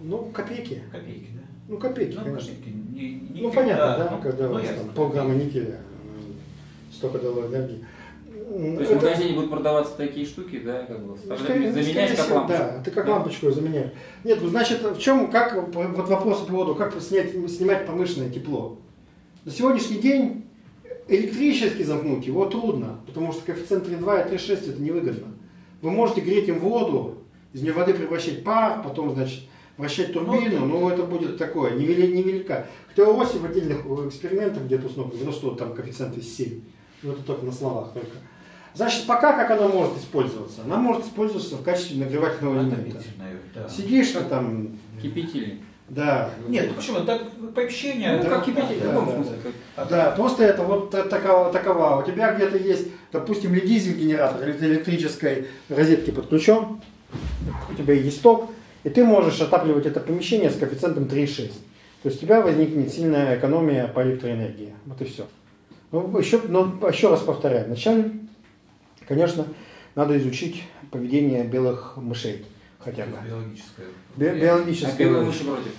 Ну, копейки. Копейки, да? Ну, копейки, Ну, конечно. копейки. Не- Ну, понятно, да, ну, когда ну, у вас там полграмма никеля э, столько дало энергии. То есть в магазине будут продаваться такие штуки, да, как бы, Ну, скорее- заменять скорее как лампочку. Да, ты как Да. лампочку заменяешь. Нет, ну, значит, в чем, как, вот вопрос по поводу, как снять, снимать промышленное тепло. На сегодняшний день электрически замкнуть его трудно, потому что коэффициент 3,2 и 3,6 это невыгодно. Вы можете греть им воду, из нее воды превращать пар, потом, значит, вращать турбину, но это будет такое, невели- невелика. Хотя у Оси в отдельных экспериментах где-то ну что там коэффициент из 7. Ну это только на словах только. Значит, пока как она может использоваться? Она может использоваться в качестве нагревательного элемента. Да. Сидишь на там, Кипятильник. да, Нет, ну почему? Так помещение. Ну, да, как кипятильник, да, в любом да, смысле. как- Да, просто это вот та- такова, такова. У тебя где-то есть, допустим, или дизель-генератор, или электрической розетки подключен, у тебя есть ток, и ты можешь отапливать это помещение с коэффициентом 3,6. То есть у тебя возникнет сильная экономия по электроэнергии. Вот и все. Ну, еще, но еще раз повторяю, вначале, конечно, надо изучить поведение белых мышей хотя бы. Биологическое. Би- А биологическое. белые мыши против.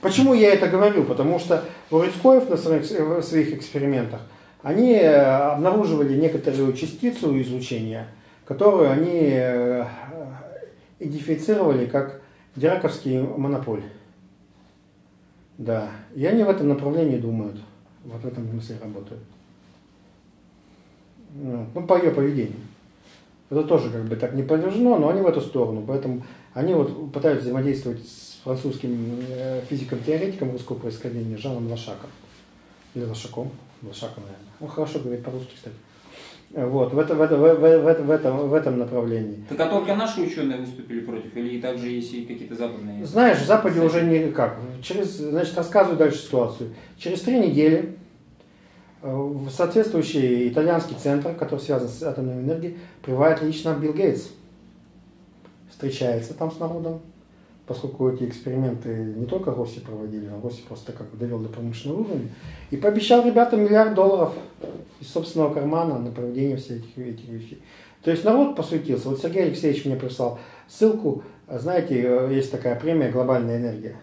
Почему я это говорю? Потому что у Рыцкоев на своих, в своих экспериментах они э, обнаруживали некоторую частицу излучения, которую они э, идентифицировали как дираковский монополь. Да. И они в этом направлении думают. Вот в этом смысле работают. Ну, по ее поведению. Это тоже как бы так не подтверждено, но они в эту сторону. Поэтому они вот пытаются взаимодействовать с французским э, физиком-теоретиком русского происхождения Жаном Лошаком. Или Лошаком. Лошаком, наверное. Он хорошо говорит по-русски, кстати. Вот, в, это, в, это, в, в, в, это- в, этом, в этом направлении. Так а только наши ученые выступили против, или также есть и какие-то западные? Знаешь, в Западе уже никак. Через, значит, рассказываю дальше ситуацию. Через три недели соответствующий итальянский центр, который связан с атомной энергией, прибывает лично Билл Гейтс. Встречается там с народом, поскольку эти эксперименты не только Росси проводили, а Росси просто как бы довел до промышленного уровня, и пообещал ребятам миллиард долларов из собственного кармана на проведение всех этих, этих вещей. То есть народ посуетился. Вот Сергей Алексеевич мне прислал ссылку. Знаете, э, есть такая премия «Глобальная энергия»,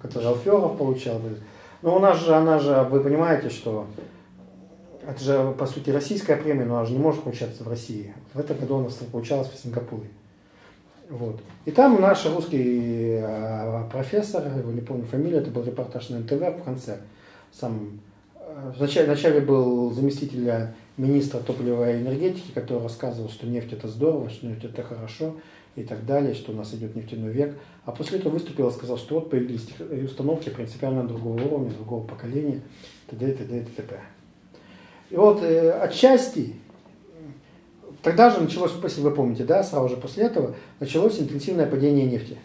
которую Алферов получал. Но у нас же, она же, вы понимаете, что это же, по сути, российская премия, но она же не может получаться в России. В этом году она получалась в Сингапуре. Вот. И там наш русский э, профессор, его не помню фамилию, это был репортаж на НТВ в конце. Сам, э, вначале, вначале был заместитель министра топливой и энергетики, который рассказывал, что нефть это здорово, что нефть это хорошо и так далее, что у нас идет нефтяной век. А после этого выступил и сказал, что вот появились установки принципиально другого уровня, другого поколения, т.д. и т.д. и т.п. И вот э, отчасти Тогда же началось, если вы помните, да, сразу же после этого началось интенсивное падение нефти.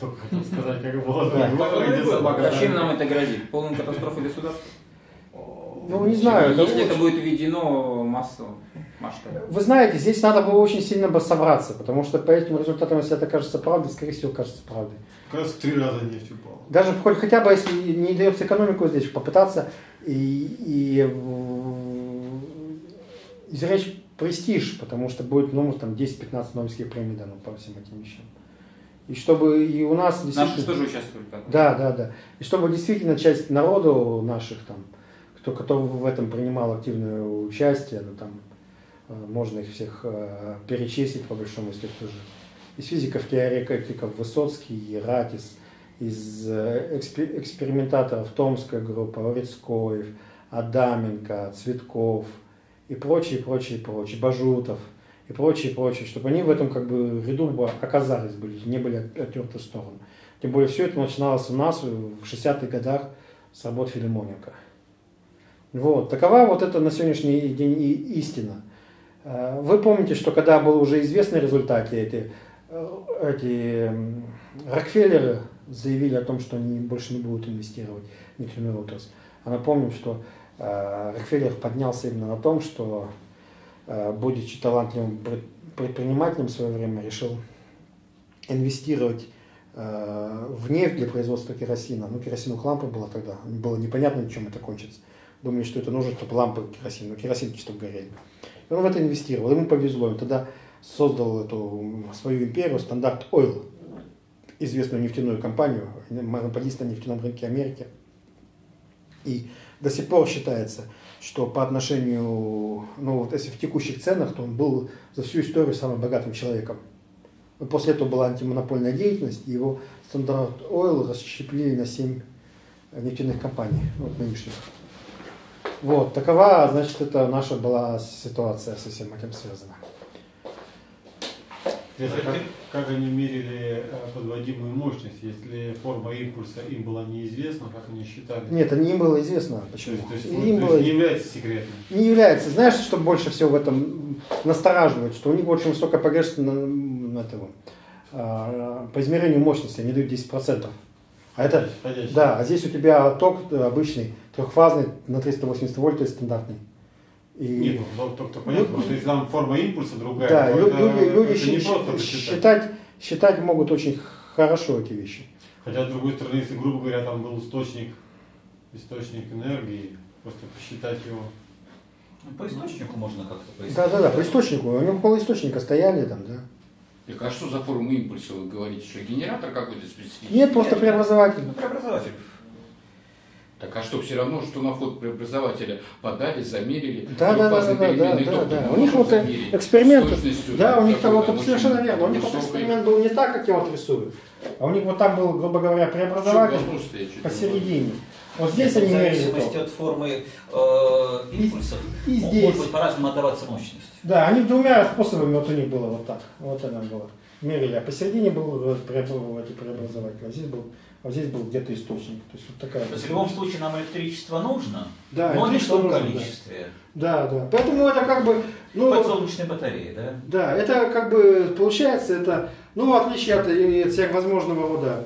Только хотел сказать, как было. Да. Где собака А чем нам это грозит? Полной катастрофой государства? Ну, не знаю. Если это будет введено массово, масштабно. Вы знаете, здесь надо было очень сильно бы собраться, потому что по этим результатам, если это кажется правдой, скорее всего, кажется правдой. Как раз в три раза нефть упала. Даже хоть, хотя бы, если не дается экономику здесь, попытаться и, и извлечь престиж, потому что будет, ну, там, 10-15 новых премий дано по всем этим вещам. И чтобы и у нас Наши тоже участвовали так? Да, да, да. И чтобы действительно часть народу наших там, кто, кто в этом принимал активное участие, ну там э, можно их всех э, перечислить по большому счету тоже. Из физиков, теоретиков Высоцкий, Ратис, из э, экспе- экспериментаторов Томская группа, Орецкоев, Адаменко, Цветков и прочие, прочие, прочие, Бажутов и прочие, прочие, чтобы они в этом как бы ряду оказались, были, не были от- оттерты в сторону. Тем более все это начиналось у нас в 60-х годах с работ Филимоненко. Вот. Такова вот это на сегодняшний день истина. Э, Вы помните, что когда было уже известны результаты, эти, э, эти Рокфеллеры заявили о том, что они больше не будут инвестировать в нефтяную отрасль. А напомним, что Рокфеллер поднялся именно на том, что, э, будучи талантливым пред- предпринимателем в свое время, решил инвестировать э, в нефть для производства керосина. Ну, керосиновых лампа было тогда. Было непонятно, чем это кончится. Думали, что это нужно, чтобы лампы керосин, но керосинки, чтобы горели. И он в это инвестировал. Ему повезло. Он тогда создал эту свою империю, стандарт Oil, известную нефтяную компанию, монополист на нефтяном рынке Америки. И до сих пор считается, что по отношению, ну вот если в текущих ценах, то он был за всю историю самым богатым человеком. Но после этого была антимонопольная деятельность, и его стандарт Oil расщеплили на 7 нефтяных компаний, вот нынешних. Вот, такова, значит, это наша была ситуация со всем этим связана. Как, как они мерили э, подводимую мощность, если форма импульса им была неизвестна, как они считали? Нет, это не им было известно, То почему. есть, то есть, Им то было- есть не является секретным. не является. Знаешь, что больше всего в этом настораживает? Что у них очень высокая погрешность на, на этого, а, по измерению мощности, они дают 10%. А это, Ходячий. да, а здесь у тебя ток э, обычный, трехфазный, на 380 вольт, то есть стандартный. И, Нет, ну, то, то понятно, просто если там форма импульса другая, да, то лю- это, люди, люди это не просто посчитать. считать, считать могут очень хорошо эти вещи. Хотя, с другой стороны, если, грубо говоря, там был источник, источник энергии, просто посчитать его. Ну, По источнику можно как-то поискать. Да, да, да, по источнику. У них около источника стояли там, да. Так а что за форму импульса вы говорите? Что генератор какой-то специфический? Нет, просто преобразователь. Ну, преобразователь. Так а что, все равно, что на вход преобразователя подали, замерили, Да, да, да, да, да, да, да. У них вот э, замерить эксперимент, с точностью, да, у них там вот совершенно верно. У них вот эксперимент был не так, как я вот рисую, а у них вот там был, грубо говоря, преобразователь посередине. Вот здесь в они мерили зависимости ток. от формы э, импульсов и могут здесь. быть по-разному отдаваться мощность. Да, они двумя способами вот у них было вот так. Вот она была. Мерили, а посередине был э, преобразователь, а здесь был, а здесь был где-то источник. То есть вот такая. То есть в любом случае нам электричество нужно, Да, но не в том нужно, да. количестве. Да, да. Поэтому это как бы, ну, Подсолнечные батареи, да? Да, это как бы получается, это, ну, в отличие от, от всех возможного рода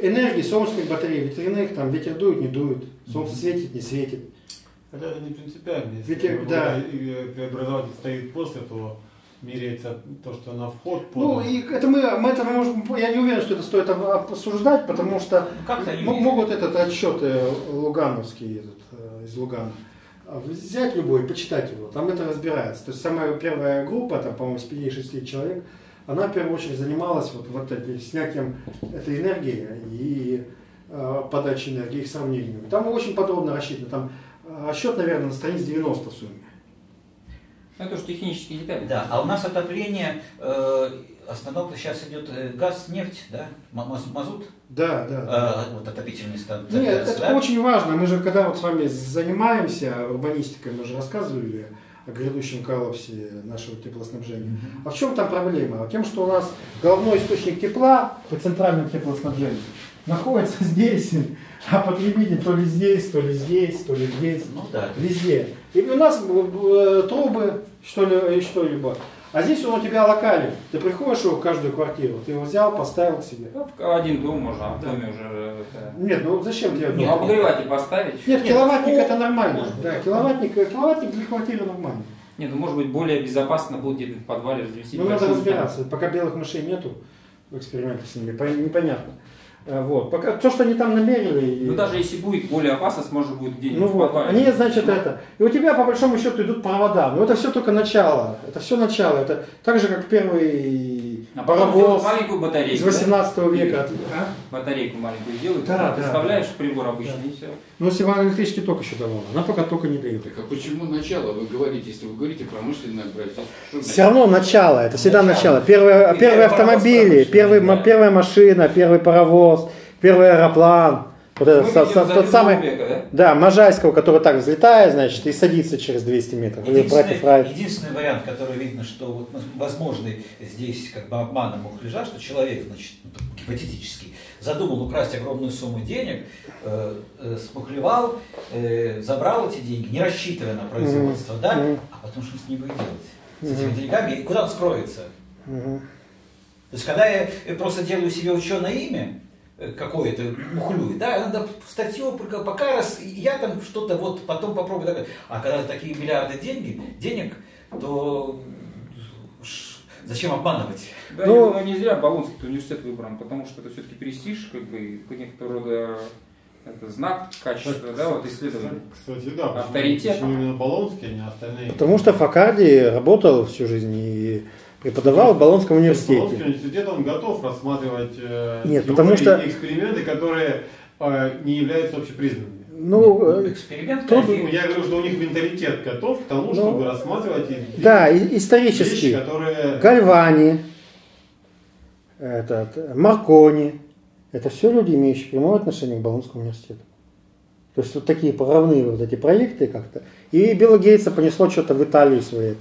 энергии, солнечных батарей, ветряных, там ветер дует, не дует, солнце светит, не светит. Хотя это не принципиально. Если грубо да. преобразователь стоит после, то меряется то, что на вход Ну, подано. и это мы, мы это можем, я не уверен, что это стоит об- обсуждать, потому что Ну, меряют. могут этот отчет э, Лугановский этот, э, из Лугана а, взять любой и почитать его, там это разбирается. То есть самая первая группа, там, по-моему, с 5-6 человек, она в первую очередь занималась вот, вот этим снятием этой энергии и э, подачей энергии, их сравнением. Там очень подробно рассчитано, там э, расчет, наверное, на странице 90 в сумме. Ну, это же технические детали. Да, а у нас отопление, э, основном сейчас идет э, газ, нефть, да, мазут, Да, да. Э, вот отопительный стан. Нет, да? это очень важно. Мы же, когда вот с вами занимаемся урбанистикой, мы же рассказывали о грядущем коллапсе нашего теплоснабжения. А в чем там проблема? Тем, что у нас головной источник тепла по центральному теплоснабжению находится здесь, а потребитель то ли здесь, то ли здесь, то ли здесь, Ну да. везде. И у нас э, трубы, что ли, и что-либо. А здесь он у тебя локальный. Ты приходишь его в каждую квартиру, ты его взял, поставил к себе. Ну, в один дом можно, а в доме уже это... Нет, ну зачем тебе? Ну, обогреватель поставить. Нет, Нет, киловаттник ну, это нормально. Да, киловаттник, киловаттник для квартиры нормально. Нет, ну может быть более безопасно будет где-то в подвале развести. Ну надо разбираться. Пока белых мышей нету, экспериментов с ними, по- непонятно. Э, Вот. Пока то, что они там намерили. и- Ну даже если будет более опасно, может будет где-нибудь Ну вот, подвале. они, значит, это. И у тебя, по большому счету, идут провода. Но это все только начало. Это все начало. Это так же, как первый А паровоз маленькую батарейку. из да? 18 века. А? Батарейку маленькую сделают. Да, да, Представляешь, да. прибор обычный, Да. и все. Ну, вам электрический ток еще давала. Она пока тока не дает. Так а почему начало вы говорите, если вы говорите промышленное производство? Все равно начало, это всегда Начало. начало. Первые, первые автомобили, первый, ма- да. первая машина, первый паровоз, первый аэроплан. Вот этот, Мы со- видим со- за тот самый, века, да? да, Можайского, который так взлетает, значит, и садится через 200 метров. Единственный, единственный вариант, который видно, что вот, ну, возможный здесь как бы обманом мухляжа, что человек, значит, ну, гипотетически, задумал украсть огромную сумму денег, э, э, смухлевал, э, забрал эти деньги, не рассчитывая на производство, да, Мгм. а потом что с ним будет делать? С этими деньгами, и куда он скроется? Мгм. То есть, когда я просто делаю себе ученое имя, какое-то мухлюю, да, надо статью, пока- раз я там что-то вот потом попробую. такое. А когда такие миллиарды деньги, денег, то зачем обманывать? Да, Ну- я думаю, не зря Болонский университет выбран, потому что это все-таки престиж, как бы, каких-то рода это знак качества, да, вот исследования. Кстати, да. почему- Авторитет. Почему именно Болонский, а не остальные? Потому что Факарди работал всю жизнь и преподавал в Болонском Болонский университете. университет, он готов рассматривать э, Нет, потому что- эксперименты, которые э, не являются общепризнанными. Ну, э, эксперимент. тут- Ну, Я говорю, что у них менталитет готов к тому, Ну, чтобы рассматривать да, и- вещи, которые... Гальвани, этот, Маркони. Это все люди, имеющие прямое отношение к Болонскому университету. То есть вот такие поравные вот эти проекты как-то. И Билла Гейтса понесло что-то в Италии своей.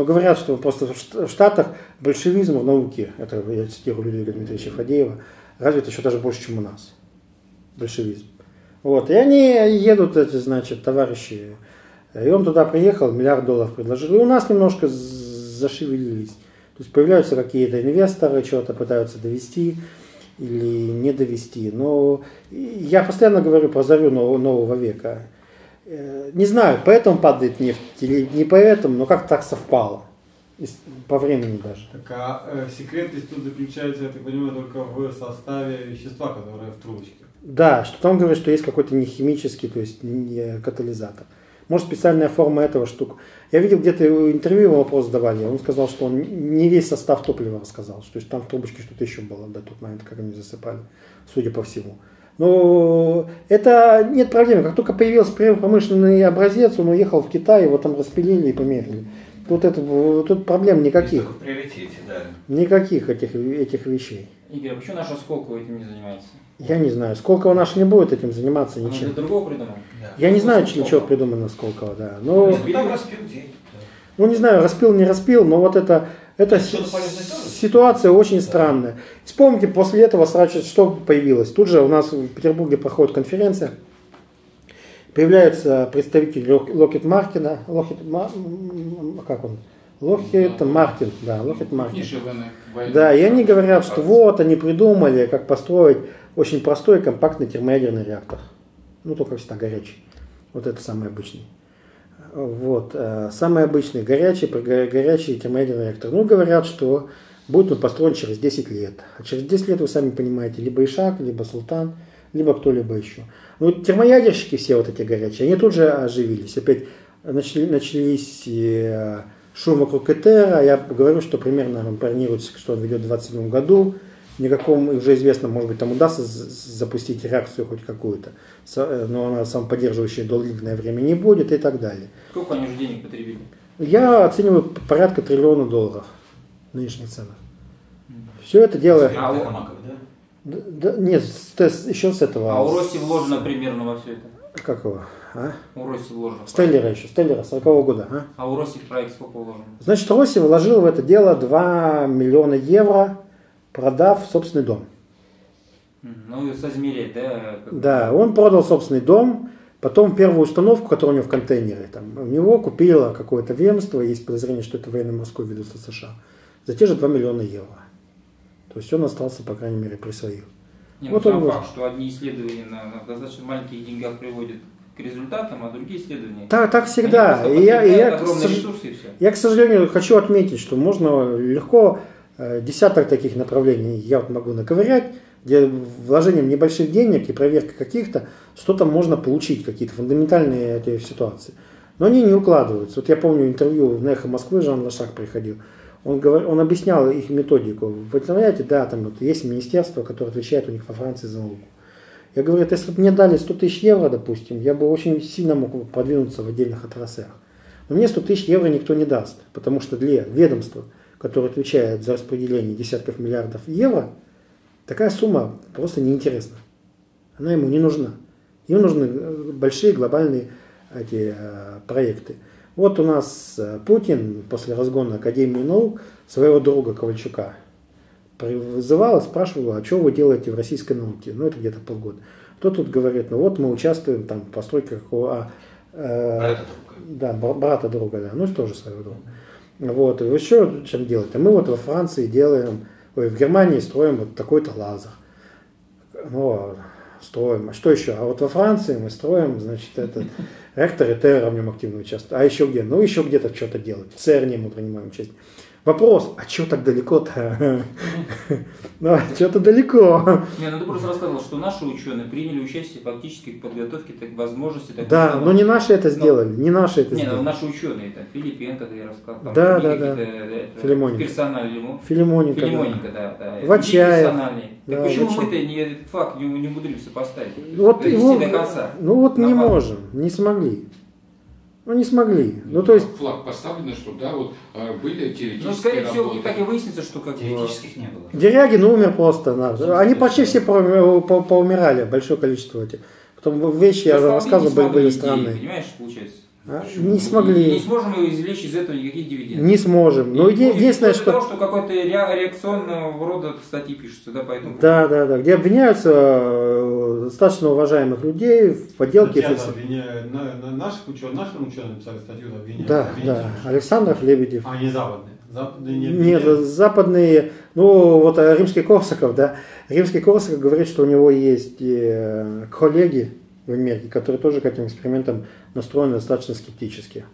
Но говорят, что просто в Шт- в Штатах большевизм в науке, это я цитирую Людвига Дмитриевича Фадеева, развит еще даже больше, чем у нас. Большевизм. Вот. И они едут, эти, значит, товарищи. И он туда приехал, миллиард долларов предложил. И у нас немножко зашевелились. То есть появляются какие-то инвесторы, что-то пытаются довести или не довести. Но я постоянно говорю про зарю нового века. Э, Не знаю, поэтому падает нефть или не поэтому, но как так совпало. По времени даже. Так, а э, секретность тут заключается, я так понимаю, только в составе вещества, которое в трубочке. Да, что там говорят, что есть какой-то не химический, то есть не катализатор. Может, специальная форма этого штук. Я видел где-то интервью, ему вопрос задавали. Он сказал, что он не весь состав топлива рассказал. Что, то есть там в трубочке что-то еще было до тот момент, как они засыпали, судя по всему. Но это нет проблем. Как только появился первый промышленный образец, он уехал в Китай, его там распилили и померили. Тут, это, тут проблем никаких. В приоритете, да. Никаких этих, этих вещей. Игорь, а почему наша Сколково этим не занимается? Я не знаю. Сколько у нас не будет этим заниматься Она ничем. для другого придумал? да. Я не знаю, Сколько? для чего придумано Сколково, да. Но, Ну, там распил денег. да. ну, не знаю, распил, не распил, но вот это, это ситуация очень странная. Вспомните, после этого сразу что появилось? Тут же у нас в Петербурге проходит конференция. Появляются представители Локет Мартина, Локет, как он? Локет Мартин, да, Локет Мартин. Да, и они говорят, что вот они придумали, как построить очень простой компактный термоядерный реактор. Ну, только всегда горячий. Вот это самый обычный. Вот, э, самый обычный горячий, горячий термоядерный реактор. Ну, говорят, что будет он построен через 10 лет. А через 10 лет, вы сами понимаете, либо Ишак, либо Султан, либо кто-либо еще. Ну, термоядерщики все вот эти горячие, они тут же оживились. Опять начали, начались э, шум вокруг ЭТРа. Я говорю, что примерно он планируется, что он ведет в 2027 году. Никаком, уже известно, может быть, там удастся запустить реакцию хоть какую-то, э, но она самоподдерживающая длительное время не будет и так далее. Сколько они уже денег потребили? Я оцениваю порядка триллиона долларов в нынешних ценах. Все это дело... А у- Хамаков, да? Да, нет, с- еще с этого. А у Росси вложено примерно во все это? Как его? А? У Росси вложено. Стеллера еще, Стеллера 40 года. А? А у Росси в проект сколько вложено? Значит, Росси вложил в это дело 2 миллиона евро, продав собственный дом. Ну, и соизмерять, да? Да, он продал собственный дом, потом первую установку, которая у него в контейнере, там, у него купило какое-то ведомство, есть подозрение, что это военно-морское ведомство США, за те же 2 миллиона евро. То есть он остался, по крайней мере, при своих. Не, Вот ну, сам факт, что одни исследования на, достаточно маленьких деньгах приводят к результатам, а другие исследования... Так, так всегда. И я, и я, к сож- ресурсы и все. Я, к сожалению, хочу отметить, что можно легко десяток таких направлений я вот могу наковырять, где вложением небольших денег и проверкой каких-то что-то можно получить, какие-то фундаментальные эти ситуации. Но они не укладываются. Вот я помню интервью в «Эхо Москвы» Жан Лошак приходил. Он, говор- он объяснял их методику. Вы знаете, да, там вот есть министерство, которое отвечает у них во Франции за науку. Я говорю, это если бы мне дали 100 тысяч евро, допустим, я бы очень сильно мог продвинуться в отдельных отраслях. Но мне 100 тысяч евро никто не даст, потому что для ведомства, которое отвечает за распределение десятков миллиардов евро, такая сумма просто неинтересна. Она ему не нужна. Ему нужны э, большие глобальные эти, э, проекты. Вот у нас э, Путин после разгона Академии наук своего друга Ковальчука при- вызывал и спрашивал, а что вы делаете в российской науке? Ну, это где-то полгода. Кто тут говорит, ну вот мы участвуем там, в постройке какого... А, э, Брата друга. да, бра- брата друга, да, ну тоже своего друга. Вот, и вы что чем делать? А мы вот во Франции делаем, ой, в Германии строим вот такой-то лазер. Ну, а строим. А что еще? А вот во Франции мы строим, значит, это реакторе ТЭРа в нем активно участвует. А еще где? Ну, еще где-то что-то делать. В ЦЕРНе мы принимаем участие. Вопрос, а что так далеко-то? Ну, что-то далеко. Не, ну ты просто рассказывал, что наши ученые приняли участие фактически в подготовке так, возможности такой Да, но не наши это сделали, не наши это Не, ну сделали. наши ученые, там, Филипенко, ты рассказал, там, Да, да, да. э, Филимоненко. персональные, ему. Филимоненко. да. Филимоненко, да, да. Вачаев. Да, Так почему мы-то не, этот факт не, не умудримся поставить? Вот его- до конца. Ну вот не можем, не смогли. Ну не смогли. Ну то есть, Флаг поставлен, что да, вот а, были теоретические Ну, скорее всего, работы. так и выяснится, что как. Теоретических не было. Дерягин умер просто. на- Они почти все по- по- поумирали, большое количество этих. Потом вещи, я рассказывал, были, были идеи, странные. Понимаешь, получается? Не смогли. Не, сможем мы извлечь из этого никаких дивидендов. Не сможем. Но И еди- единственное, до того, что... что какой-то ре- реакционного рода статьи пишутся, да, поэтому. Да, да, да. Где обвиняются э, достаточно уважаемых людей в подделке. Статья обвиняют на, на наших ученых, нашим ученым написали статью, обвиняют. Да, обвиняют. да. Александров, Лебедев. А не западные. Западные не Нет, обвиняют. западные, ну вот э, римский Корсаков, да, римский Корсаков говорит, что у него есть э, коллеги в Америке, которые тоже к этим экспериментам настроены достаточно скептически.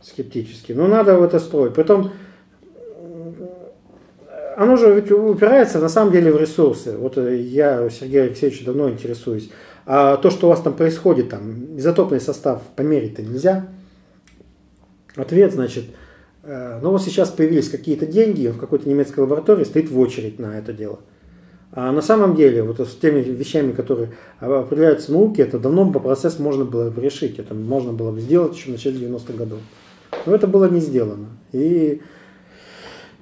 Скептически. Но надо в это строить. Потом, м, оно же упирается на самом деле в ресурсы. Вот э, я, Сергей Алексеевич, давно интересуюсь. А то, что у вас там происходит, там, изотопный состав померить-то нельзя? Ответ, значит, э, ну вот сейчас появились какие-то деньги, в какой-то немецкой лаборатории стоит в очередь на это дело. А на самом деле, вот с теми вещами, которые определяются в науке, это давно бы процесс можно было бы решить. Это можно было бы сделать еще в начале 90-х годов. Но это было не сделано. И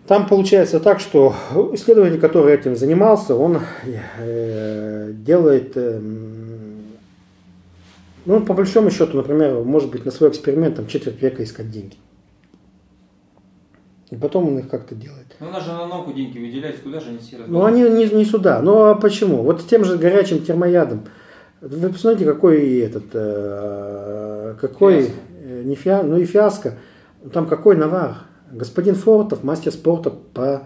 там получается так, что исследователь, который этим занимался, он э, делает, эм, ну, по большому счету, например, может быть, на свой эксперимент там четверть века искать деньги. И потом он их как-то делает. Ну, у нас же на науку деньги выделяются, куда же они все Ну, они не, не сюда. Ну, а почему? Вот с тем же горячим термоядом. Вы посмотрите, какой этот, э, какой, Фиаско. э, не фиа, ну и фиаско, там какой навар. Господин Фортов, мастер спорта по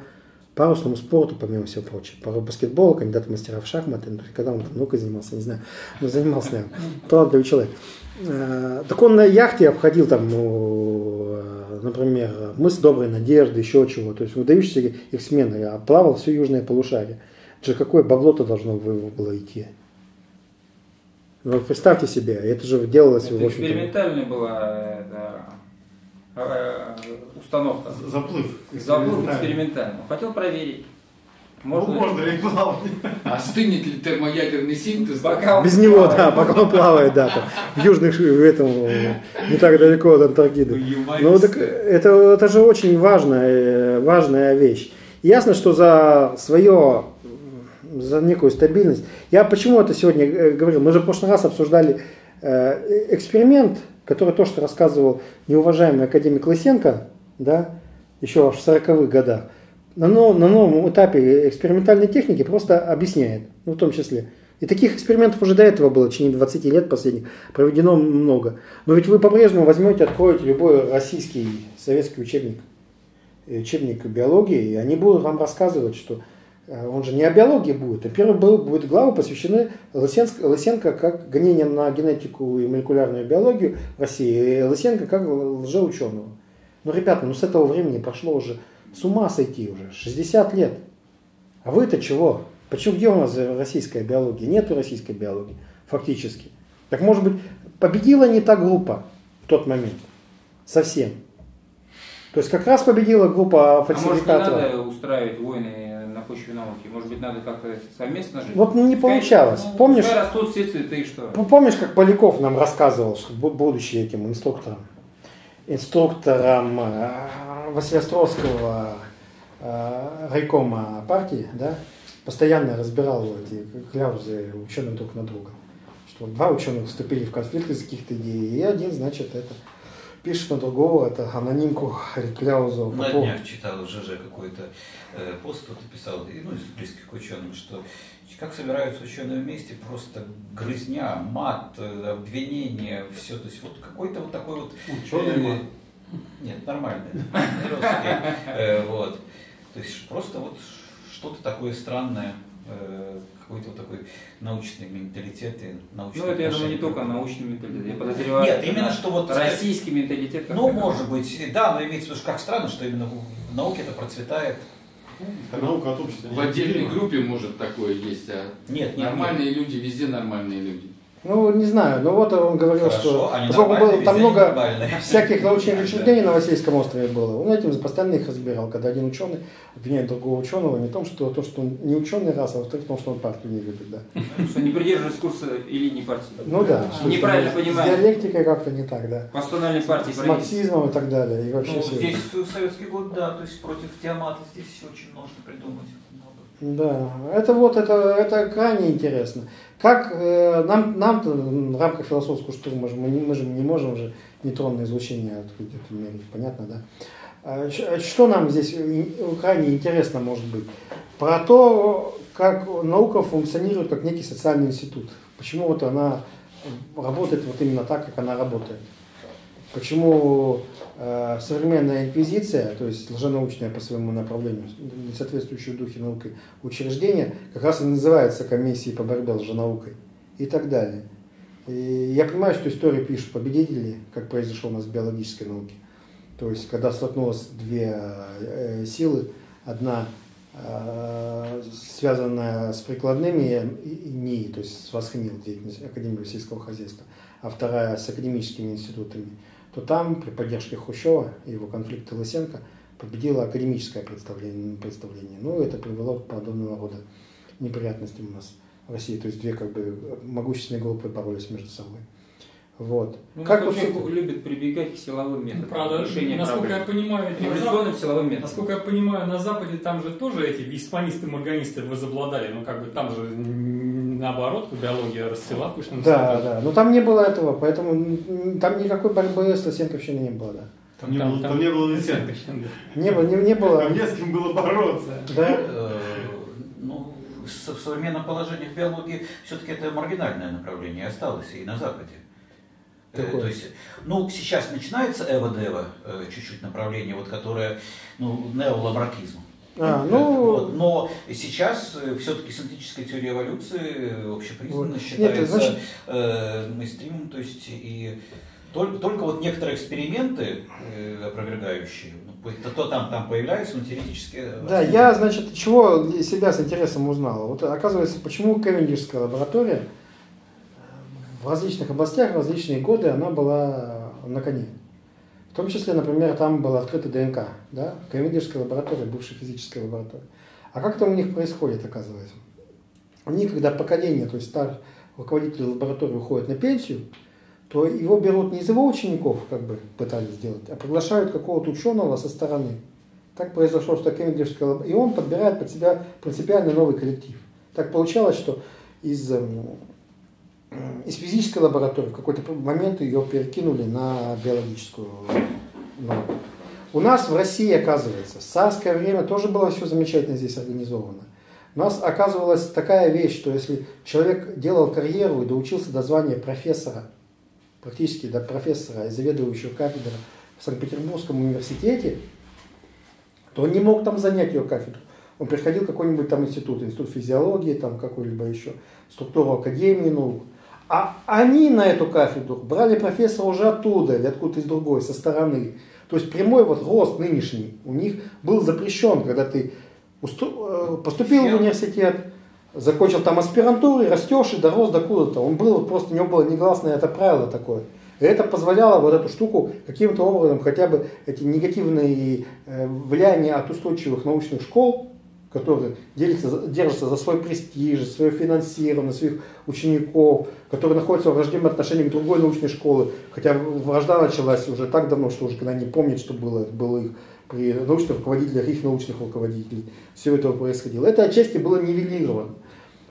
парусному спорту, помимо всего прочего, по баскетболу, кандидат в мастера в шахматы, ну, когда он там наукой занимался, не знаю, но занимался, наверное, талантливый человек. Э, Так он на яхте обходил там, ну, э, например, мыс Доброй Надежды, еще чего, то есть выдающиеся эксмены, а плавал все южное полушарие. Это же какое бабло-то должно было идти. Ну, представьте себе, это же делалось, Это в экспериментальная была это, э, установка. Заплыв. Заплыв экспериментальный. Хотел проверить. Можно, Ну, можно ли плавать? А стынет ли термоядерный синтез? Пока Без него, плавает. да, пока он плавает, да, там, в южных, ш- в этом, э, не так далеко от Антарктиды. Ну, так это, это же очень важная, э, важная вещь. Ясно, что за свое, за некую стабильность. Я почему это сегодня э, говорил? Мы же в прошлый раз обсуждали э, эксперимент, который то, что рассказывал неуважаемый академик Лысенко, да, еще в 40-х годах. На, но- на новом этапе экспериментальной техники просто объясняет, ну, в том числе. И таких экспериментов уже до этого было, в течение 20 лет последних, проведено много. Но ведь вы по-прежнему возьмете, откроете любой российский, советский учебник, э, учебник биологии, и они будут вам рассказывать, что э, он же не о биологии будет, а первый был, будет главы посвящены Лысенко, Лысенко как гонение на генетику и молекулярную биологию в России, и Лысенко как лжеученого. Ну, ребята, ну с этого времени прошло уже с ума сойти уже, 60 лет. А вы-то чего? Почему где у нас российская биология? Нету российской биологии, фактически. Так может быть, победила не та группа в тот момент. Совсем. То есть как раз победила группа А может не фальсификаторов. надо устраивать войны на почве науки? Может быть надо как-то совместно жить? Вот не Пускай- получалось. ну, Помнишь? Растут все цветы, и что? Помнишь, как Поляков нам рассказывал, что бу- будучи этим инструктором, инструктором э, Василиостровского э, райкома партии, да, постоянно разбирал эти кляузы ученых друг на друга. Что два ученых вступили в конфликт из каких-то идей, и один, значит, это пишет на другого, это анонимку по На поводу- днях читал в ЖЖ какой-то э, пост, кто-то писал, и, ну, из близких к ученым, что как собираются ученые вместе, просто грызня, мат, э, обвинения, все, то есть вот какой-то вот такой вот... Ученый э, мат. Нет, нормальный. э, Вот. То есть просто вот что-то такое странное э, какой-то вот такой научный менталитет и научный Ну, это, я думаю, не только научный менталитет. Я подозреваю, Нет, именно что вот... российский менталитет. как Ну, может быть, да, но имеется в виду, что как странно, что именно в науке это процветает. Это наука от общества. В отдельной группе может такое есть, а Нет, нет, нормальные люди, везде нормальные люди. Ну, не знаю, но вот он говорил, Хорошо, что они поскольку было, там много нормальные. всяких научных учреждений на Васильском острове было. Он этим постоянно их разбирал, когда один ученый обвиняет другого ученого не в том, что, то, что он не ученый раз, а во-вторых, в том, что он партию не любит. Да. Что не придерживаются курса и линии партии. Ну да. что Неправильно понимаю. С диалектикой как-то не так, да. Постановление партии С марксизмом и так далее. И вообще Ну, все. здесь в советский год, да, то есть против Тиамата здесь очень можно придумать. много. Да, это вот это, это крайне интересно. Как э, нам, нам в рамках философского штурма мы, мы же не можем же нейтронное излучение открыть, это мерить, понятно, да? А щ- Что нам здесь и- крайне интересно может быть? Про то, как наука функционирует как некий социальный институт. Почему вот она работает вот именно так, как она работает. Почему э, современная инквизиция, то есть лженаучное по своему направлению, не соответствующее духе науки учреждение, как раз и называется комиссией по борьбе с лженаукой и так далее. И я понимаю, что историю пишут победители, как произошло у нас в биологической науке. То есть, когда столкнулось две э, силы, одна э, связанная с прикладными и НИИ, то есть с ВАСХМИЛ, деятельность Академии сельского хозяйства, а вторая с академическими институтами, то там при поддержке Хрущева и его конфликта Лысенко победило академическое представление. представление. Ну, это привело к подобного рода неприятностям у нас в России. То есть две как бы могущественные группы боролись между собой. Вот. Ну, как вообще... любят прибегать к силовым методам Правда, решения насколько я проблем. понимаю, ведь на Революционным силовым методом. Насколько я понимаю, на Западе там же тоже эти висманисты, морганисты возобладали. Ну, как бы там же наоборот, биология расцвела пышным Да, цветом. да. Но там не было этого, поэтому там никакой борьбы с Лысенковщиной не было, да. Там не было, там не было Лысенко. Не было, не, не было. Там не с кем было бороться. Да. Э, Ну, в современном положении в биологии все-таки это маргинальное направление осталось и на Западе. Э, Какое? То есть, ну, сейчас начинается эва-дева, э, чуть-чуть направление, вот которое, ну, неоламракизм. А, Э, ну, вот, но сейчас все-таки синтетическая теория эволюции э, общепризнанно Вот. считается Нет, значит- э, мейнстримом, то есть и только, только вот некоторые эксперименты э, опровергающие, ну, то, то там, там появляются, но теоретически... э, Да, я, значит, чего для себя с интересом узнал. Вот оказывается, почему Кевендишская лаборатория в различных областях, в различные годы она была на коне. В том числе, например, там была открыта ДНК, да, Кевендишская лаборатория, бывшая физическая лаборатория. А как это у них происходит, оказывается? У них, когда поколение, то есть старый руководитель лаборатории уходит на пенсию, то его берут не из его учеников, как бы пытались сделать, а приглашают какого-то ученого со стороны. Так произошло, что Кембриджская лаб- и он подбирает под себя принципиально новый коллектив. Так получалось, что из, эм, из физической лаборатории в какой-то момент ее перекинули на биологическую науку. У нас в России, оказывается, в царское время тоже было все замечательно здесь организовано. У нас оказывалась такая вещь, что если человек делал карьеру и доучился до звания профессора, практически до профессора и заведующего кафедрой в Санкт-Петербургском университете, то он не мог там занять ее кафедру. Он приходил в какой-нибудь там институт, институт физиологии, там какой-либо еще, структуру Академии наук. А они на эту кафедру брали профессора уже оттуда или откуда-то из другой, со стороны. То есть прямой вот рост нынешний у них был запрещен, когда ты э, поступил в университет, закончил там аспирантуру, растешь и дорос до куда-то. Он был, просто у него было негласное это правило такое. И это позволяло вот эту штуку каким-то образом, хотя бы эти негативные э, влияния от устойчивых научных школ, которые делятся, держатся за свой престиж, свое финансирование, своих учеников, которые находятся в враждебном отношении к другой научной школы, хотя вражда началась уже так давно, что уже когда не помнят, что было, было их при научных руководителях, их научных руководителей, все это происходило. Это отчасти было нивелировано.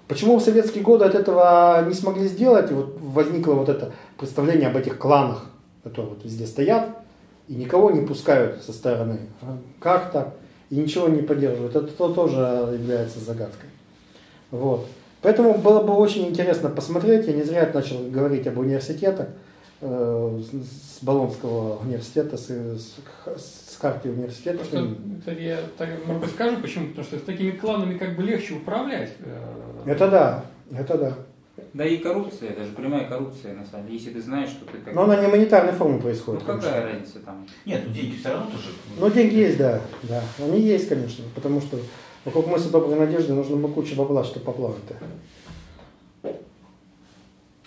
Почему в советские годы от этого не смогли сделать, и вот возникло вот это представление об этих кланах, которые вот везде стоят, и никого не пускают со стороны. А Как так? И ничего не поддерживают. Это то- тоже является загадкой. Вот. Поэтому было бы очень интересно посмотреть, я не зря начал говорить об университетах, э, с Болонского университета, с, с, с карты университета. Просто, кстати, я так, может быть, скажу, почему. Потому что с такими кланами как бы легче управлять. э, Это да, это да. Да и коррупция, даже прямая коррупция, на самом деле. Если ты знаешь, что ты как... Но она не монетарной формы ну происходит. какая конечно. разница там? Нет, ну деньги все равно тоже. Но деньги есть, да, да. Они есть, конечно, потому что вокруг мыса доброй надежды нужно бы куча бабла, чтобы поплавать-то.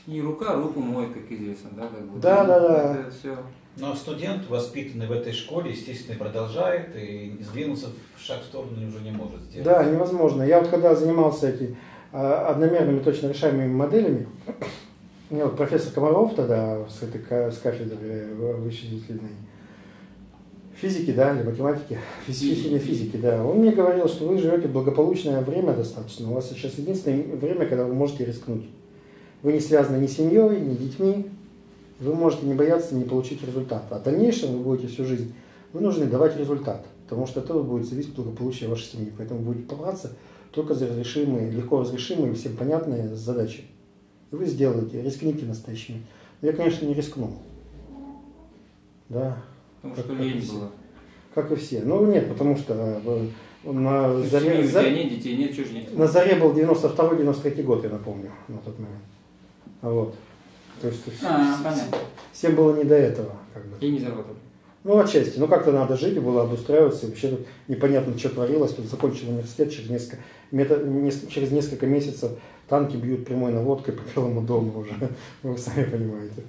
И рука руку моет, как известно, да? Как бы. Да, да, да. Это все. Но студент, воспитанный в этой школе, естественно, продолжает и сдвинуться в шаг в сторону уже не может сделать. Да, невозможно. Я вот когда занимался эти а, одномерными точно решаемыми моделями, мне вот профессор Комаров тогда с этой с кафедры э, вычислительной физики, да, или математики, физической физики, да, он мне говорил, что вы живете благополучное время достаточно. У вас сейчас единственное время, когда вы можете рискнуть. Вы не связаны ни семьей, ни детьми. Вы можете не бояться не получить результат. А в дальнейшем вы будете всю жизнь вынуждены давать результат. Потому что этого будет зависеть благополучие вашей семьи. Поэтому будете браться только за разрешимые, легко разрешимые, всем понятные задачи. И вы сделаете, рискните настоящими. Я, конечно, не рискнул. Да, Потому Как- что как лень все. было. как и все. Ну нет, потому что э, на Ну, заре, семьи за- нет, детей нет, же не на заре был 92-93 год, я напомню, на тот момент. Вот. То есть А, понятно. всем было не до этого. Как бы. И не заработал. Ну, отчасти. Ну, как-то надо жить, было обустраиваться. И вообще тут непонятно, что творилось. Тут закончил университет, через несколько, мета- нес- через несколько месяцев танки бьют прямой наводкой по Белому дому уже. Вы сами понимаете.